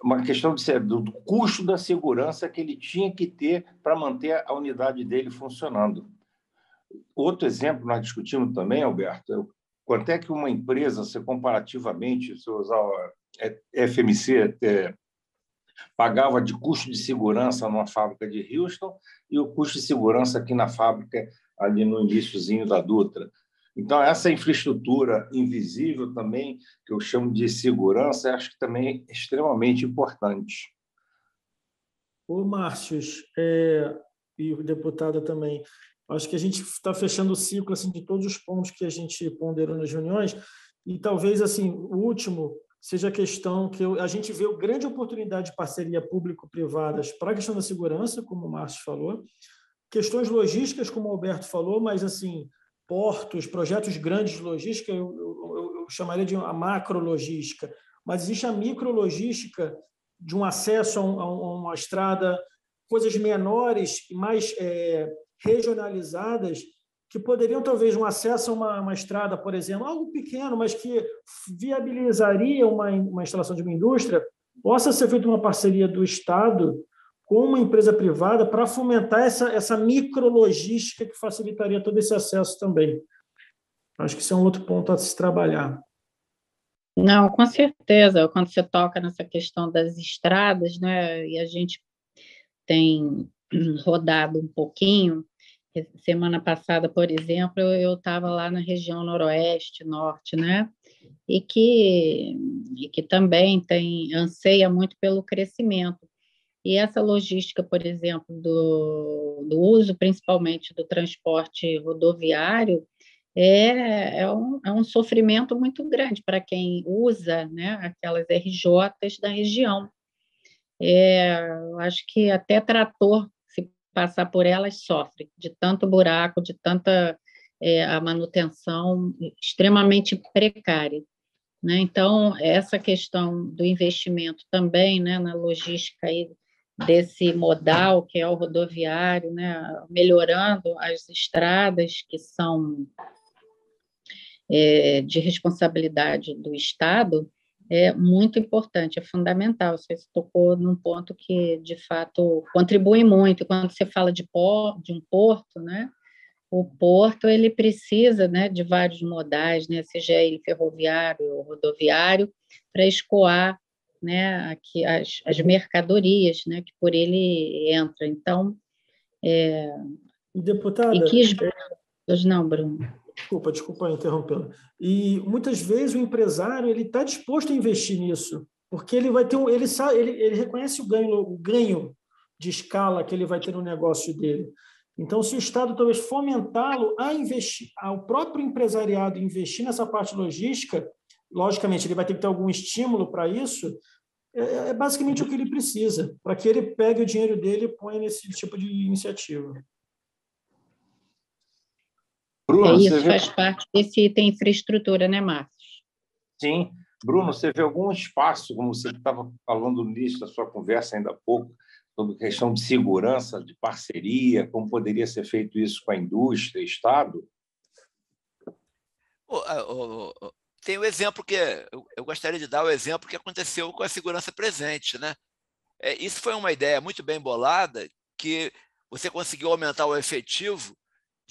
uma questão de, do, do custo da segurança que ele tinha que ter para manter a unidade dele funcionando. Outro exemplo nós discutimos também, Alberto, quanto é que uma empresa, se comparativamente, se usar a FMC, é, pagava de custo de segurança numa fábrica de Houston e o custo de segurança aqui na fábrica, ali no iníciozinho da Dutra. Então, essa infraestrutura invisível também, que eu chamo de segurança, acho que também é extremamente importante. O Márcio, é, e o deputado também, acho que a gente está fechando o ciclo assim, de todos os pontos que a gente ponderou nas reuniões, e talvez assim o último seja a questão que eu, a gente vê grande oportunidade de parceria público-privadas para a questão da segurança, como o Márcio falou, questões logísticas, como o Alberto falou, mas assim portos, projetos grandes de logística, eu, eu, eu chamaria de a macrologística, mas existe a micrologística de um acesso a, um, a uma estrada, coisas menores e mais é, regionalizadas, que poderiam talvez um acesso a uma, uma, estrada, por exemplo, algo pequeno, mas que viabilizaria uma, uma instalação de uma indústria, possa ser feita uma parceria do Estado com uma empresa privada para fomentar essa, essa micrologística que facilitaria todo esse acesso também. Acho que isso é um outro ponto a se trabalhar. Não, com certeza. Quando você toca nessa questão das estradas, né, e a gente tem *clears throat* rodado um pouquinho, semana passada, por exemplo, eu estava lá na região noroeste, norte, né, e que, e que também tem anseia muito pelo crescimento. E essa logística, por exemplo, do, do uso principalmente do transporte rodoviário, é, é, um, é um sofrimento muito grande para quem usa né, aquelas RJs da região. É, acho que até trator, passar por elas, sofre de tanto buraco, de tanta é, a manutenção extremamente precária. Né? Então, essa questão do investimento também né, na logística aí desse modal que é o rodoviário, né, melhorando as estradas que são é, de responsabilidade do Estado, é muito importante, é fundamental. Você tocou num ponto que, de fato, contribui muito. Quando você fala de, por, de um porto, né, o porto ele precisa né, de vários modais, né, seja ele ferroviário ou rodoviário, para escoar né, aqui as, as mercadorias né, que por ele entra. Então, é, Deputada, e que... não, Bruno. Desculpa, desculpa interrompê-la. E muitas vezes o empresário ele está disposto a investir nisso, porque ele vai ter um, ele sabe, ele, ele reconhece o ganho, o ganho de escala que ele vai ter no negócio dele. Então, se o Estado talvez fomentá-lo a investir, ao próprio empresariado investir nessa parte logística, logicamente, ele vai ter que ter algum estímulo para isso, é, é, basicamente o que ele precisa, para que ele pegue o dinheiro dele e ponha nesse tipo de iniciativa. Bruno, é isso faz vê... parte desse item infraestrutura, né, Marcos? Sim. Bruno, você vê algum espaço, como você estava falando no início da sua conversa ainda há pouco, sobre questão de segurança, de parceria, como poderia ser feito isso com a indústria, Estado? tem o exemplo que eu, eu, gostaria de dar o exemplo que aconteceu com a segurança presente, né? É, isso foi uma ideia muito bem bolada que você conseguiu aumentar o efetivo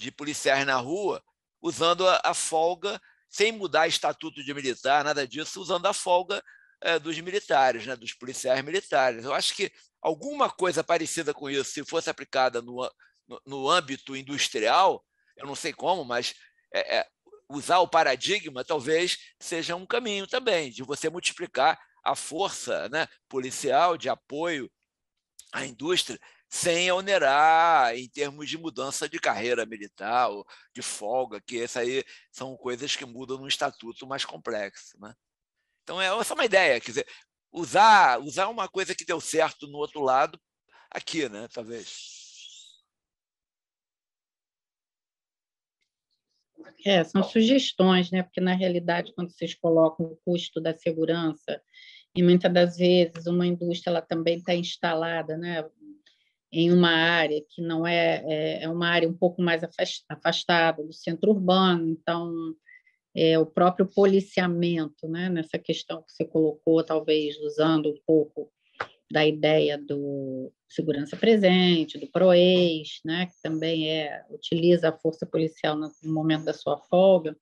de policiais na rua usando a, a folga sem mudar estatuto de militar, nada disso, usando a folga é, dos militares, né, dos policiais militares. Eu acho que alguma coisa parecida com isso, se fosse aplicada no, no, no âmbito industrial, eu não sei como, mas é, é, usar o paradigma talvez seja um caminho também de você multiplicar a força né, policial de apoio à indústria sem onerar em termos de mudança de carreira militar ou de folga, que essa aí são coisas que mudam no estatuto mais complexo. Né? Então, é, essa é uma ideia, quer dizer, usar, usar uma coisa que deu certo no outro lado aqui, né, talvez. É, são sugestões, né? Porque na realidade, quando vocês colocam o custo da segurança, e muitas das vezes uma indústria ela também está instalada, né? Em uma área que não é, é, é uma área um pouco mais afastada do centro urbano, então é, o próprio policiamento, né? Nessa questão que você colocou, talvez usando um pouco da ideia do segurança presente, do PROEX, né, que também é, utiliza a força policial no momento da sua folga,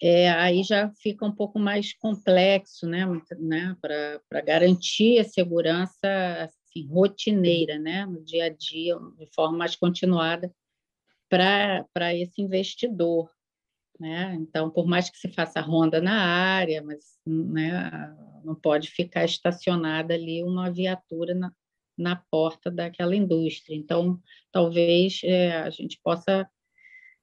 é, aí já fica um pouco mais complexo, né, né para garantir a segurança assim, rotineira, né, no dia a dia, de forma mais continuada, para esse investidor. Né? Então, por mais que se faça ronda na área, mas né, não pode ficar estacionada ali uma viatura na, na porta daquela indústria. Então, talvez é, a gente possa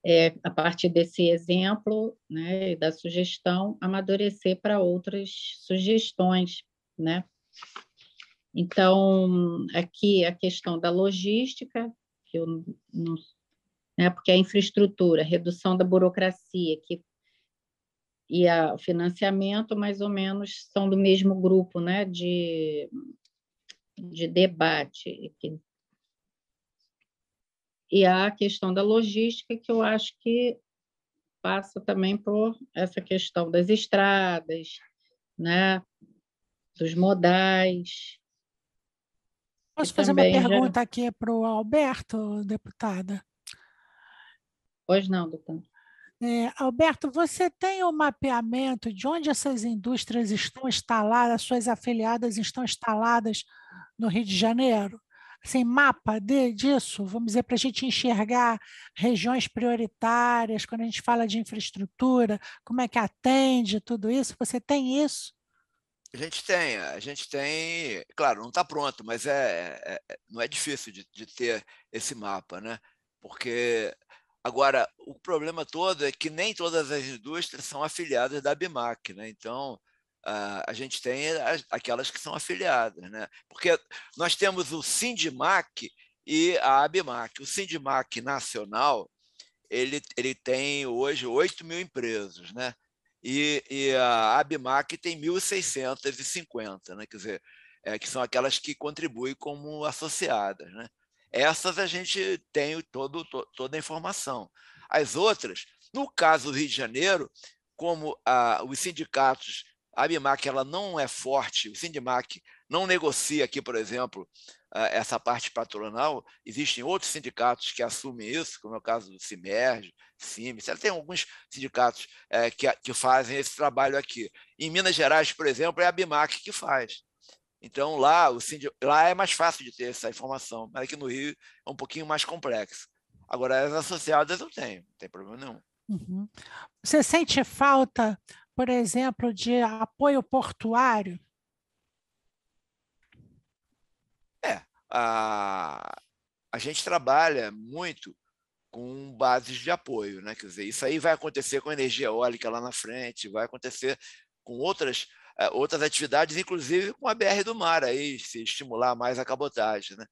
é, a partir desse exemplo né, e da sugestão, amadurecer para outras sugestões. Né? Então, aqui a questão da logística, que eu não, né, porque a infraestrutura, redução da burocracia, que e o financiamento, mais ou menos, são do mesmo grupo né, de, de debate. E a questão da logística, que eu acho que passa também por essa questão das estradas, né, dos modais. Posso fazer uma pergunta já... aqui para o Alberto, deputada? Pois não, doutora. É, Alberto, você tem o um mapeamento de onde essas indústrias estão instaladas, suas afiliadas estão instaladas no Rio de Janeiro? Assim, mapa de, disso, vamos dizer, para a gente enxergar regiões prioritárias, quando a gente fala de infraestrutura, como é que atende tudo isso? Você tem isso? A gente tem, a gente tem, claro, não está pronto, mas é, é, é, não é difícil de, de ter esse mapa, né? Porque Agora, o problema todo é que nem todas as indústrias são afiliadas da ABMAC, né? Então, a gente tem aquelas que são afiliadas, né? Porque nós temos o Sindimac e a ABMAC. O Sindimac nacional, ele, ele tem hoje 8 mil empresas, né? E, e a ABMAC tem 1.650, né? Quer dizer, é, que são aquelas que contribuem como associadas, né? Essas a gente tem todo, toda a informação. As outras, no caso do Rio de Janeiro, como a, os sindicatos, a ABMAC ela não é forte, o Sindimac não negocia aqui, por exemplo, essa parte patronal, existem outros sindicatos que assumem isso, como é o caso do CIMERG, CIMES, tem alguns sindicatos é, que, que fazem esse trabalho aqui. Em Minas Gerais, por exemplo, é a ABMAC que faz. Então, lá, o lá é mais fácil de ter essa informação, mas aqui no Rio é um pouquinho mais complexo. Agora, as associadas eu tenho, não tem problema nenhum. Uhum. Você sente falta, por exemplo, de apoio portuário? É, a, a gente trabalha muito com bases de apoio, né? Quer dizer, isso aí vai acontecer com energia eólica lá na frente, vai acontecer com outras é, outras atividades, inclusive com a BR do Mar, aí, se estimular mais a cabotagem. Né?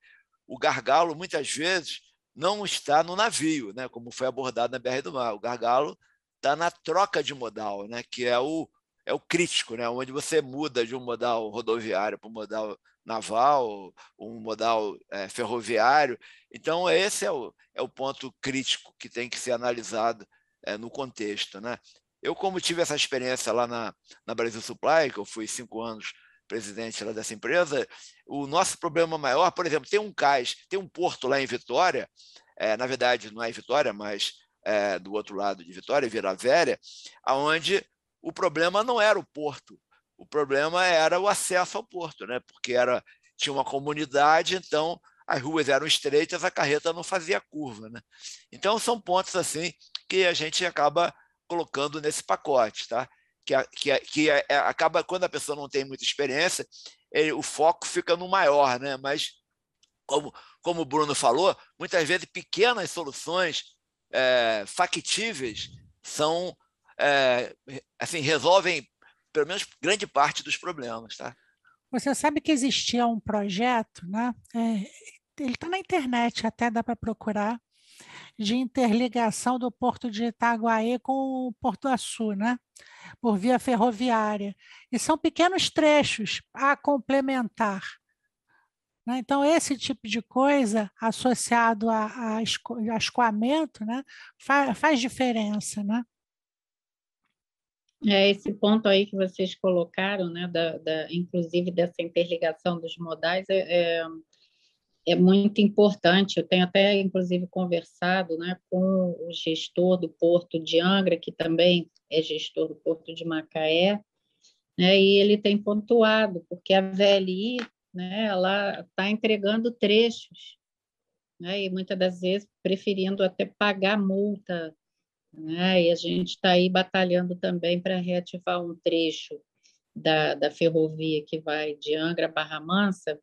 O gargalo, muitas vezes, não está no navio, né? como foi abordado na BR do Mar. O gargalo está na troca de modal, né? que é o, é o crítico, né? onde você muda de um modal rodoviário para um modal naval, um modal é, ferroviário. Então, esse é o, é o ponto crítico que tem que ser analisado é, no contexto. Né? Eu, como tive essa experiência lá na, na Brasil Supply, que eu fui cinco anos presidente lá dessa empresa, o nosso problema maior, por exemplo, tem um cais, tem um porto lá em Vitória, é, na verdade não é em Vitória, mas é, do outro lado de Vitória, Vila Velha, aonde o problema não era o porto, o problema era o acesso ao porto, né? porque era, tinha uma comunidade, então as ruas eram estreitas, a carreta não fazia curva. Né? Então são pontos assim que a gente acaba colocando nesse pacote, tá? Que, que, que é, acaba, quando a pessoa não tem muita experiência, ele, o foco fica no maior, né? Mas, como, como o Bruno falou, muitas vezes pequenas soluções é, factíveis são, é, assim, resolvem pelo menos grande parte dos problemas, tá? Você sabe que existia um projeto, né? É, ele está na internet, até dá para procurar, de interligação do Porto de Itaguaí com o Porto Açu, né? por via ferroviária. E são pequenos trechos a complementar. Né? Então, esse tipo de coisa, associado a, a, escoamento, né? faz, faz diferença. Né? É esse ponto aí que vocês colocaram, né, da, da inclusive dessa interligação dos modais, é, é, é muito importante. Eu tenho até, inclusive, conversado né, com o gestor do Porto de Angra, que também é gestor do Porto de Macaé, né, e ele tem pontuado, porque a VLI né, ela está entregando trechos, né, e muitas das vezes preferindo até pagar multa. Né, e a gente está aí batalhando também para reativar um trecho da, da ferrovia que vai de Angra Barra Mansa,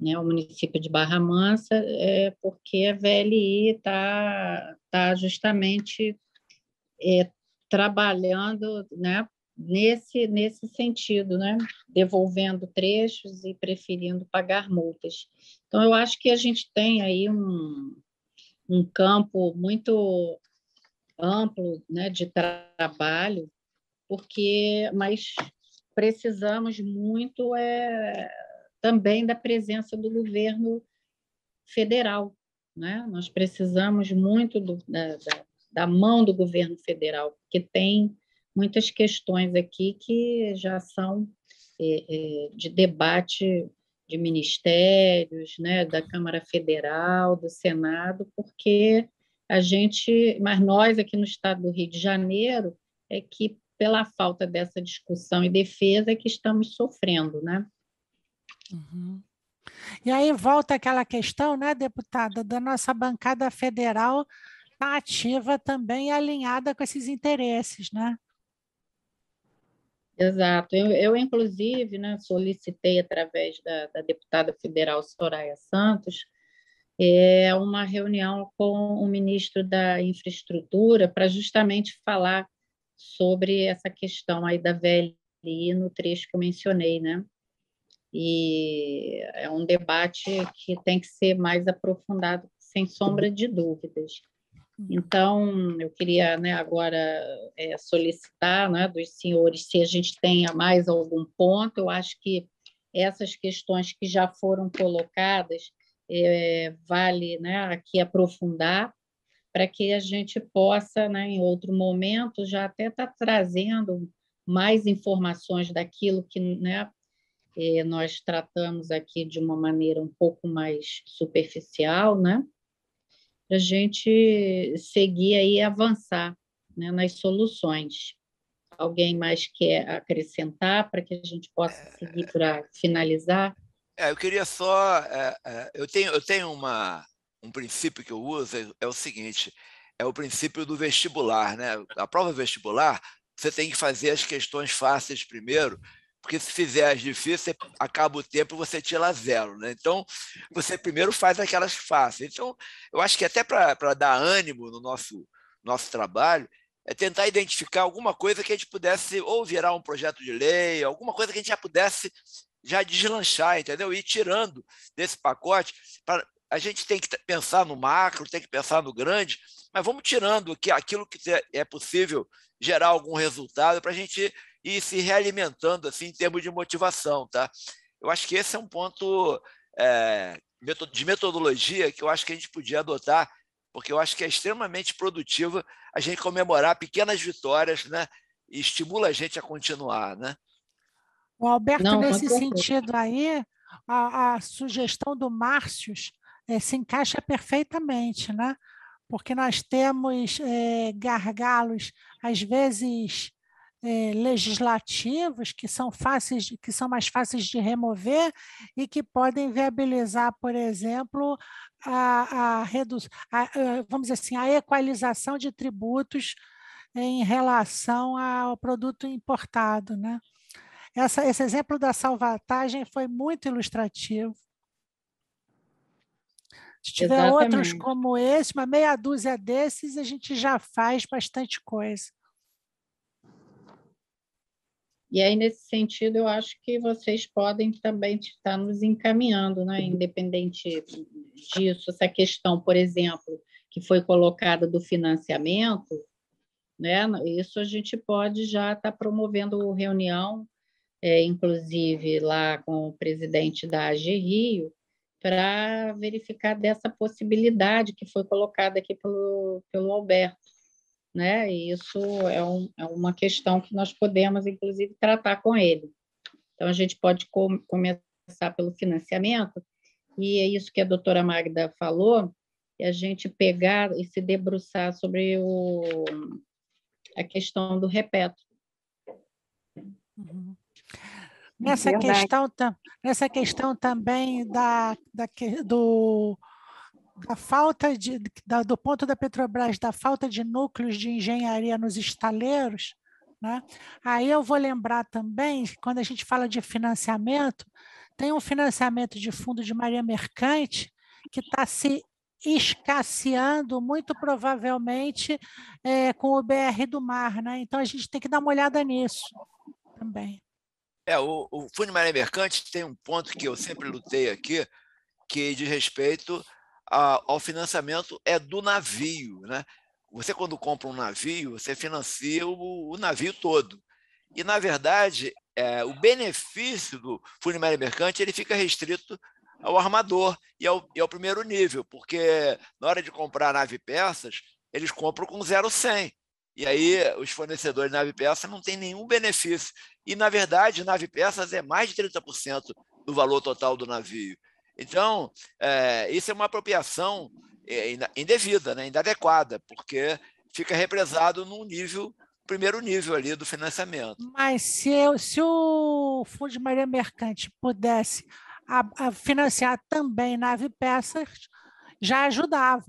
né, o município de Barra Mansa, é porque a VLI está tá justamente é, trabalhando né, nesse, nesse sentido, né, devolvendo trechos e preferindo pagar multas. Então, eu acho que a gente tem aí um, um campo muito amplo né, de trabalho, porque mas precisamos muito é, também da presença do governo federal. Né? Nós precisamos muito do, da, da, mão do governo federal, porque tem muitas questões aqui que já são é, é, de debate de ministérios, né, da Câmara Federal, do Senado, porque a gente, mas nós aqui no estado do Rio de Janeiro, é que pela falta dessa discussão e defesa é que estamos sofrendo, né? Uhum. E aí volta aquela questão, né, deputada, da nossa bancada federal tá ativa também alinhada com esses interesses, né? Exato. Eu, eu inclusive, né, solicitei através da, da deputada federal Soraya Santos é, uma reunião com o ministro da Infraestrutura para justamente falar sobre essa questão aí da VLI no trecho que eu mencionei, né? E é um debate que tem que ser mais aprofundado, sem sombra de dúvidas. Então, eu queria né, agora é, solicitar né, dos senhores se a gente tenha mais algum ponto. Eu acho que essas questões que já foram colocadas é, vale né, aqui aprofundar para que a gente possa, né, em outro momento, já até estar tá trazendo mais informações daquilo que né, é, nós tratamos aqui de uma maneira um pouco mais superficial, né? para a gente seguir aí e avançar né, nas soluções. Alguém mais quer acrescentar para que a gente possa seguir para finalizar? É, eu queria só. É, é, eu tenho, eu tenho uma, um princípio que eu uso, é, o seguinte: é o princípio do vestibular. Né? A prova vestibular, você tem que fazer as questões fáceis primeiro, porque se fizer as difíceis, acaba o tempo e você tira zero. Né? Então, você primeiro faz aquelas fáceis. Então, eu acho que até para dar ânimo no nosso, nosso trabalho, é tentar identificar alguma coisa que a gente pudesse ou virar um projeto de lei, alguma coisa que a gente já pudesse já deslanchar, entendeu? E ir tirando desse pacote. Pra, a gente tem que pensar no macro, tem que pensar no grande, mas vamos tirando aquilo que é possível gerar algum resultado para a gente e se realimentando assim em termos de motivação, tá? Eu acho que esse é um ponto é, de metodologia que eu acho que a gente podia adotar, porque eu acho que é extremamente produtiva a gente comemorar pequenas vitórias, né? E estimula a gente a continuar, né? O Alberto, Não, nesse sentido aí, a, a, sugestão do Márcio é, se encaixa perfeitamente, né? Porque nós temos é, gargalos, às vezes é, legislativos que são fáceis, que são mais fáceis de remover e que podem viabilizar, por exemplo, a, a, redu a, vamos dizer assim, a equalização de tributos em relação ao produto importado, né? Essa, esse exemplo da salvatagem foi muito ilustrativo. Se tiver Exatamente. outros como esse, uma meia dúzia desses, a gente já faz bastante coisa. E aí, nesse sentido, eu acho que vocês podem também estar nos encaminhando, né? independente disso, essa questão, por exemplo, que foi colocada do financiamento, né? isso a gente pode já estar promovendo reunião, é, inclusive lá com o presidente da AG Rio, para verificar dessa possibilidade que foi colocada aqui pelo, pelo Alberto né? E isso é, um, é uma questão que nós podemos, inclusive, tratar com ele. Então, a gente pode com, começar pelo financiamento, e é isso que a doutora Magda falou, e a gente pegar e se debruçar sobre o, a questão do repeto. Uhum. Nessa questão, nessa questão também da, da, do, da falta de, da, do ponto da Petrobras, da falta de núcleos de engenharia nos estaleiros, né? aí eu vou lembrar também, quando a gente fala de financiamento, tem um financiamento de fundo de Maria Mercante que está se escasseando, muito provavelmente é, com o BR do Mar. Né? Então, a gente tem que dar uma olhada nisso também. É, o, o Fundo Maria Mercante tem um ponto que eu sempre lutei aqui, que diz respeito a, ao financiamento é do navio. Né? Você, quando compra um navio, você financia o, o navio todo. E, na verdade, é, o benefício do Fundo Maria Mercante ele fica restrito ao armador e ao, e ao primeiro nível, porque na hora de comprar nave peças, eles compram com 0,100. E aí os fornecedores de nave peças não têm nenhum benefício. E, na verdade, nave peças é mais de 30% do valor total do navio. Então, é, isso é uma apropriação é, indevida, né, inadequada, porque fica represado num nível primeiro nível ali do financiamento. Mas se, eu, se o Fundo de Maria Mercante pudesse a, a financiar também nave peças, já ajudava.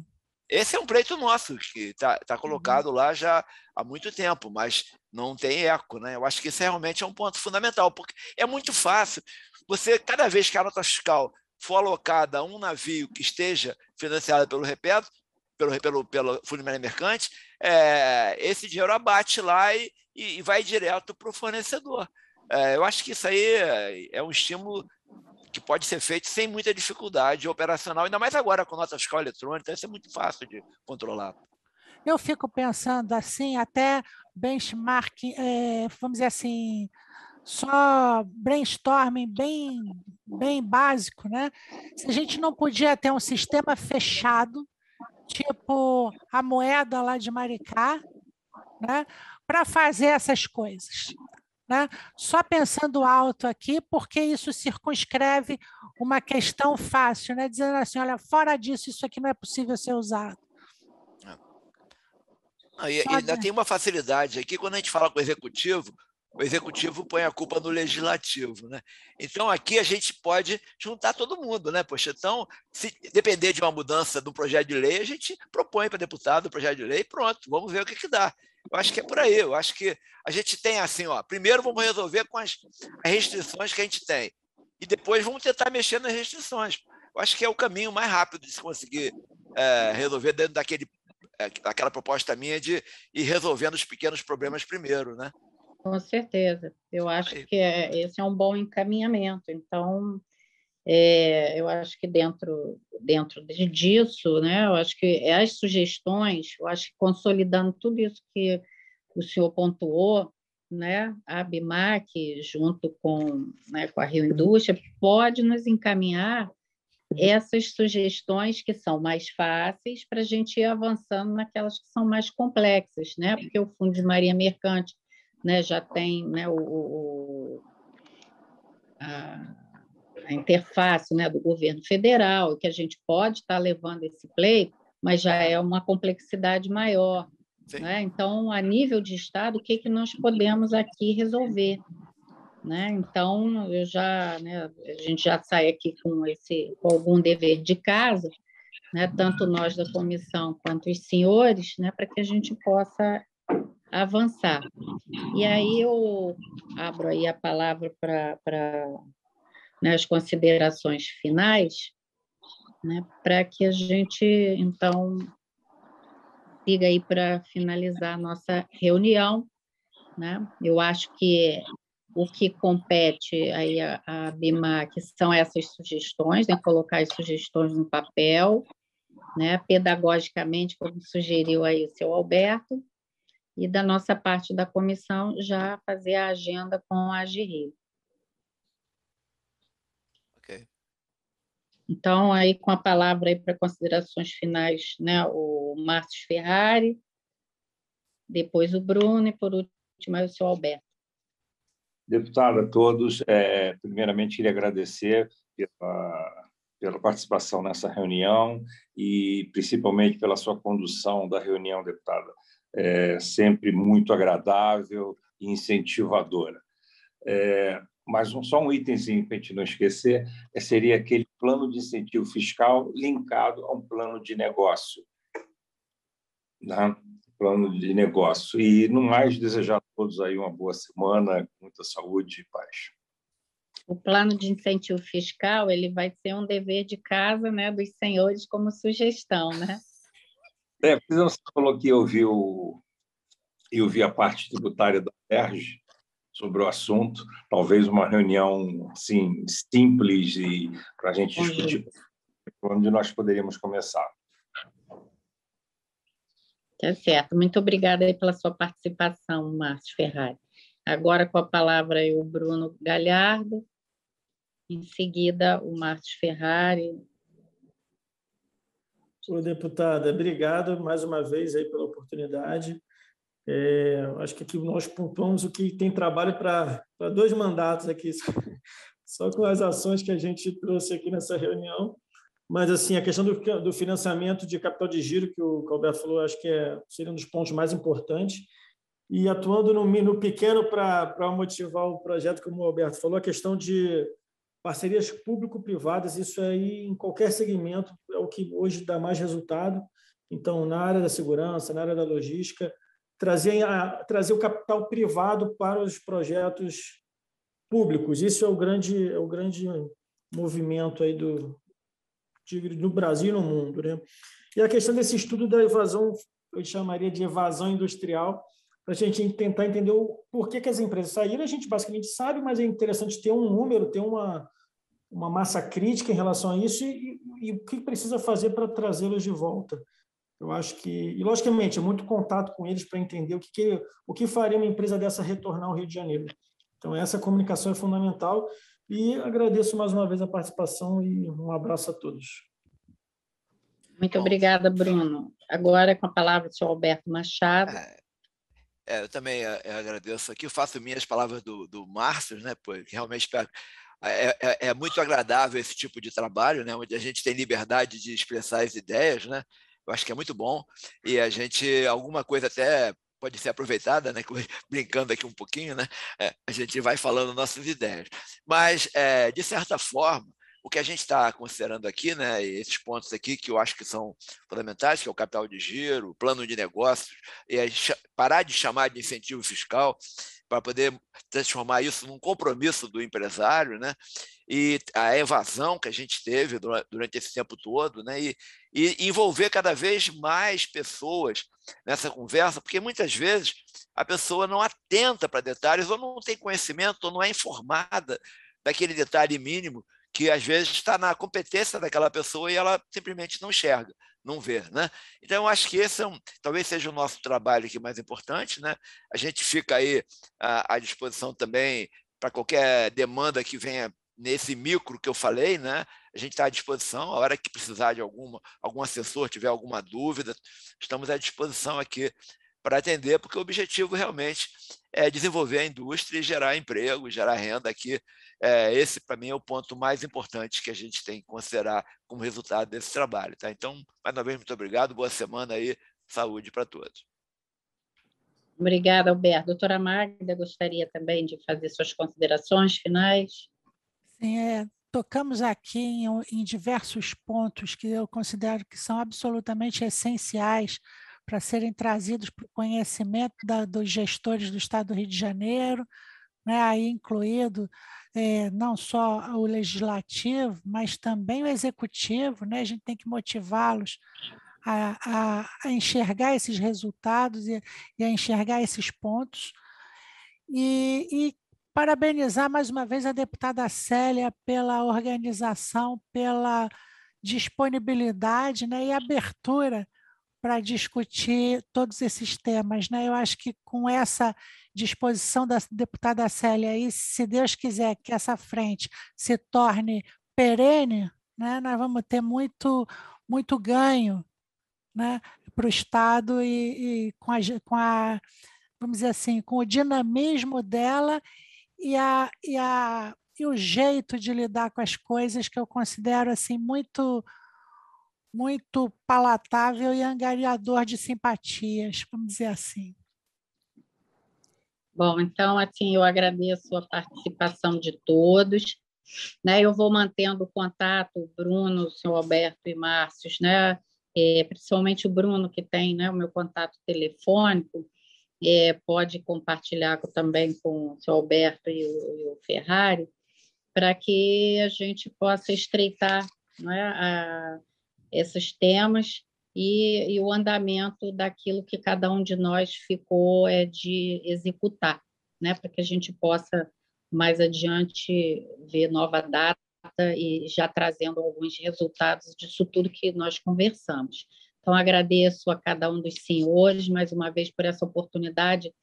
Esse é um pleito nosso, que está tá colocado uhum. lá já há muito tempo, mas não tem eco. Né? Eu acho que isso realmente é um ponto fundamental, porque é muito fácil. Você, cada vez que a nota fiscal for alocada a um navio que esteja financiado pelo Repeto, pelo, pelo, pelo Fundo Mercante, é, esse dinheiro abate lá e, e vai direto para o fornecedor. É, eu acho que isso aí é, é um estímulo que pode ser feito sem muita dificuldade operacional, ainda mais agora com nota fiscal eletrônica, isso é muito fácil de controlar. Eu fico pensando assim, até benchmark, é, vamos dizer assim, só brainstorming bem, bem básico, né? Se a gente não podia ter um sistema fechado, tipo a moeda lá de Maricá, né? Para fazer essas coisas. Né? Só pensando alto aqui, porque isso circunscreve uma questão fácil, né? dizendo assim: olha, fora disso, isso aqui não é possível ser usado. Ah, e, ainda tem uma facilidade aqui, quando a gente fala com o executivo, o executivo põe a culpa no legislativo, né? Então aqui a gente pode juntar todo mundo, né? Poxa, então, se depender de uma mudança do projeto de lei, a gente propõe para deputado o projeto de lei pronto, vamos ver o que, que dá. Eu acho que é por aí. Eu acho que a gente tem assim, ó. Primeiro vamos resolver com as, restrições que a gente tem. E depois vamos tentar mexer nas restrições. Eu acho que é o caminho mais rápido de se conseguir é, resolver dentro daquele, é, daquela proposta minha de ir resolvendo os pequenos problemas primeiro, né? Com certeza. Eu acho que é, esse é um bom encaminhamento. Então, é, eu acho que dentro, dentro disso, né, eu acho que as sugestões, eu acho que consolidando tudo isso que o senhor pontuou, né, a BIMAC, junto com, né, com a Rio Indústria, pode nos encaminhar essas sugestões que são mais fáceis para a gente ir avançando naquelas que são mais complexas, né? Porque o Fundo de Marinha Mercante né, já tem né, o, o a, a interface né, do governo federal, que a gente pode estar levando esse play, mas já é uma complexidade maior. Né? Então, a nível de Estado, o que, que nós podemos aqui resolver? Né? Então, eu já, né, a gente já sai aqui com, esse, com algum dever de casa, né, tanto nós da comissão quanto os senhores, né, para que a gente possa avançar. E aí eu abro aí a palavra para né, as considerações finais, né, para que a gente, então, siga aí para finalizar a nossa reunião. Né? Eu acho que o que compete aí a, a BIMAC são essas sugestões, né, colocar as sugestões no papel, né, pedagogicamente, como sugeriu aí o seu Alberto, e da nossa parte da comissão já fazer a agenda com a GRI. Então, aí com a palavra aí para considerações finais, né, o Márcio Ferrari, depois o Bruno e por último o senhor Alberto. Deputada, a todos, é, primeiramente queria agradecer pela, pela participação nessa reunião e principalmente pela sua condução da reunião, deputada, é, sempre muito agradável e incentivadora. É, mas um, só um itemzinho para a gente não esquecer, é, seria aquele plano de incentivo fiscal linkado a um plano de negócio. Né? Plano de negócio. E, no mais, desejar a todos aí uma boa semana, muita saúde e paz. o plano de incentivo fiscal ele vai ser um dever de casa né, dos senhores como sugestão, né? É, você falou que eu vi, o, eu vi a parte tributária da ERJ sobre o assunto, talvez uma reunião assim, simples e para a gente discutir onde nós poderíamos começar. Tá certo. Muito obrigada pela sua participação, Márcio Ferrari. Agora com a palavra o Bruno Galhardo, em seguida o Márcio Ferrari. Ô, deputada, obrigado mais uma vez aí pela oportunidade. É, acho que aqui nós pontuamos o que tem trabalho para dois mandatos aqui, só com as ações que a gente trouxe aqui nessa reunião. Mas, assim, a questão do, do financiamento de capital de giro, que o Calber falou, acho que é, seria um dos pontos mais importantes. E atuando no, no pequeno para motivar o projeto, como o Alberto falou, a questão de parcerias público-privadas, isso aí em qualquer segmento é o que hoje dá mais resultado. Então, na área da segurança, na área da logística, trazer, a, trazer o capital privado para os projetos públicos. Isso é o grande, é o grande movimento aí do, no Brasil e no mundo. Né? E a questão desse estudo da evasão, eu chamaria de evasão industrial, para a gente tentar entender o porquê que as empresas saíram, a gente basicamente sabe, mas é interessante ter um número, ter uma, uma massa crítica em relação a isso e, e, e o que precisa fazer para trazê-los de volta. Eu acho que, e logicamente, é muito contato com eles para entender o que, que, o que faria uma empresa dessa retornar ao Rio de Janeiro. Então, essa comunicação é fundamental e agradeço mais uma vez a participação e um abraço a todos. Muito obrigada, Bruno. Agora, com a palavra, o senhor Alberto Machado. É, é, eu também eu é, agradeço aqui, eu faço minhas palavras do, do Márcio, né, porque realmente é, é, é, muito agradável esse tipo de trabalho, né, onde a gente tem liberdade de expressar as ideias, né, eu acho que é muito bom, e a gente, alguma coisa até pode ser aproveitada, né? *laughs* brincando aqui um pouquinho, né? É, a gente vai falando nossas ideias. Mas, é, de certa forma, o que a gente está considerando aqui, né, esses pontos aqui que eu acho que são fundamentais, que é o capital de giro, o plano de negócios, e parar de chamar de incentivo fiscal para poder transformar isso num compromisso do empresário, né? E a evasão que a gente teve durante esse tempo todo, né? E, e envolver cada vez mais pessoas nessa conversa, porque muitas vezes a pessoa não atenta para detalhes, ou não tem conhecimento, ou não é informada daquele detalhe mínimo que às vezes está na competência daquela pessoa e ela simplesmente não enxerga não ver, né? Então, eu acho que esse é um, talvez seja o nosso trabalho aqui mais importante, né? A gente fica aí à, à disposição também para qualquer demanda que venha nesse micro que eu falei, né? A gente está à disposição, a hora que precisar de alguma, algum assessor tiver alguma dúvida, estamos à disposição aqui para atender, porque o objetivo realmente é desenvolver a indústria e gerar emprego, gerar renda aqui é, esse, para mim, é o ponto mais importante que a gente tem que considerar como resultado desse trabalho. Tá? Então, mais uma vez, muito obrigado, boa semana aí, saúde para todos. Obrigada, Alberto. Doutora Magda, gostaria também de fazer suas considerações finais. Sim, é, tocamos aqui em, em diversos pontos que eu considero que são absolutamente essenciais para serem trazidos para o conhecimento da, dos gestores do Estado do Rio de Janeiro, né, aí incluído é, não só o legislativo, mas também o executivo, né? a gente tem que motivá-los a, a, a, enxergar esses resultados e, e, a enxergar esses pontos. E, e parabenizar mais uma vez a deputada Célia pela organização, pela disponibilidade né, e abertura para discutir todos esses temas. Né? Eu acho que com essa disposição da deputada Célia e se Deus quiser que essa frente se torne perene, né, nós vamos ter muito, muito ganho né, para o Estado e, e, com, a, com a, vamos dizer assim, com o dinamismo dela e, a, e, a, e o jeito de lidar com as coisas que eu considero assim muito muito palatável e angariador de simpatias, vamos dizer assim. Bom, então, assim, eu agradeço a participação de todos. Né? Eu vou mantendo contato, Bruno, o senhor Alberto e Márcio, né? É, principalmente o Bruno, que tem né, o meu contato telefônico, é, pode compartilhar também com o senhor Alberto e o, e o Ferrari. para que a gente possa estreitar é, a, esses temas e, e, o andamento daquilo que cada um de nós ficou é de executar, né, para que a gente possa mais adiante ver nova data e já trazendo alguns resultados disso tudo que nós conversamos. Então, agradeço a cada um dos senhores, mais uma vez, por essa oportunidade,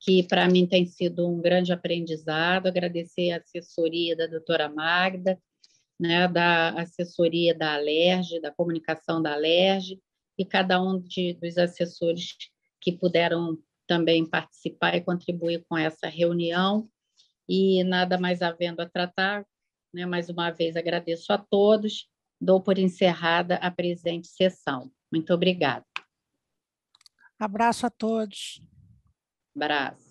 que para mim tem sido um grande aprendizado. Agradecer a assessoria da doutora Magda, né, da assessoria da Alerj, da comunicação da Alerj, e cada um de, dos assessores que puderam também participar e contribuir com essa reunião. E nada mais havendo a tratar, né, mais uma vez agradeço a todos, dou por encerrada a presente sessão. Muito obrigada. Abraço a todos. Abraço.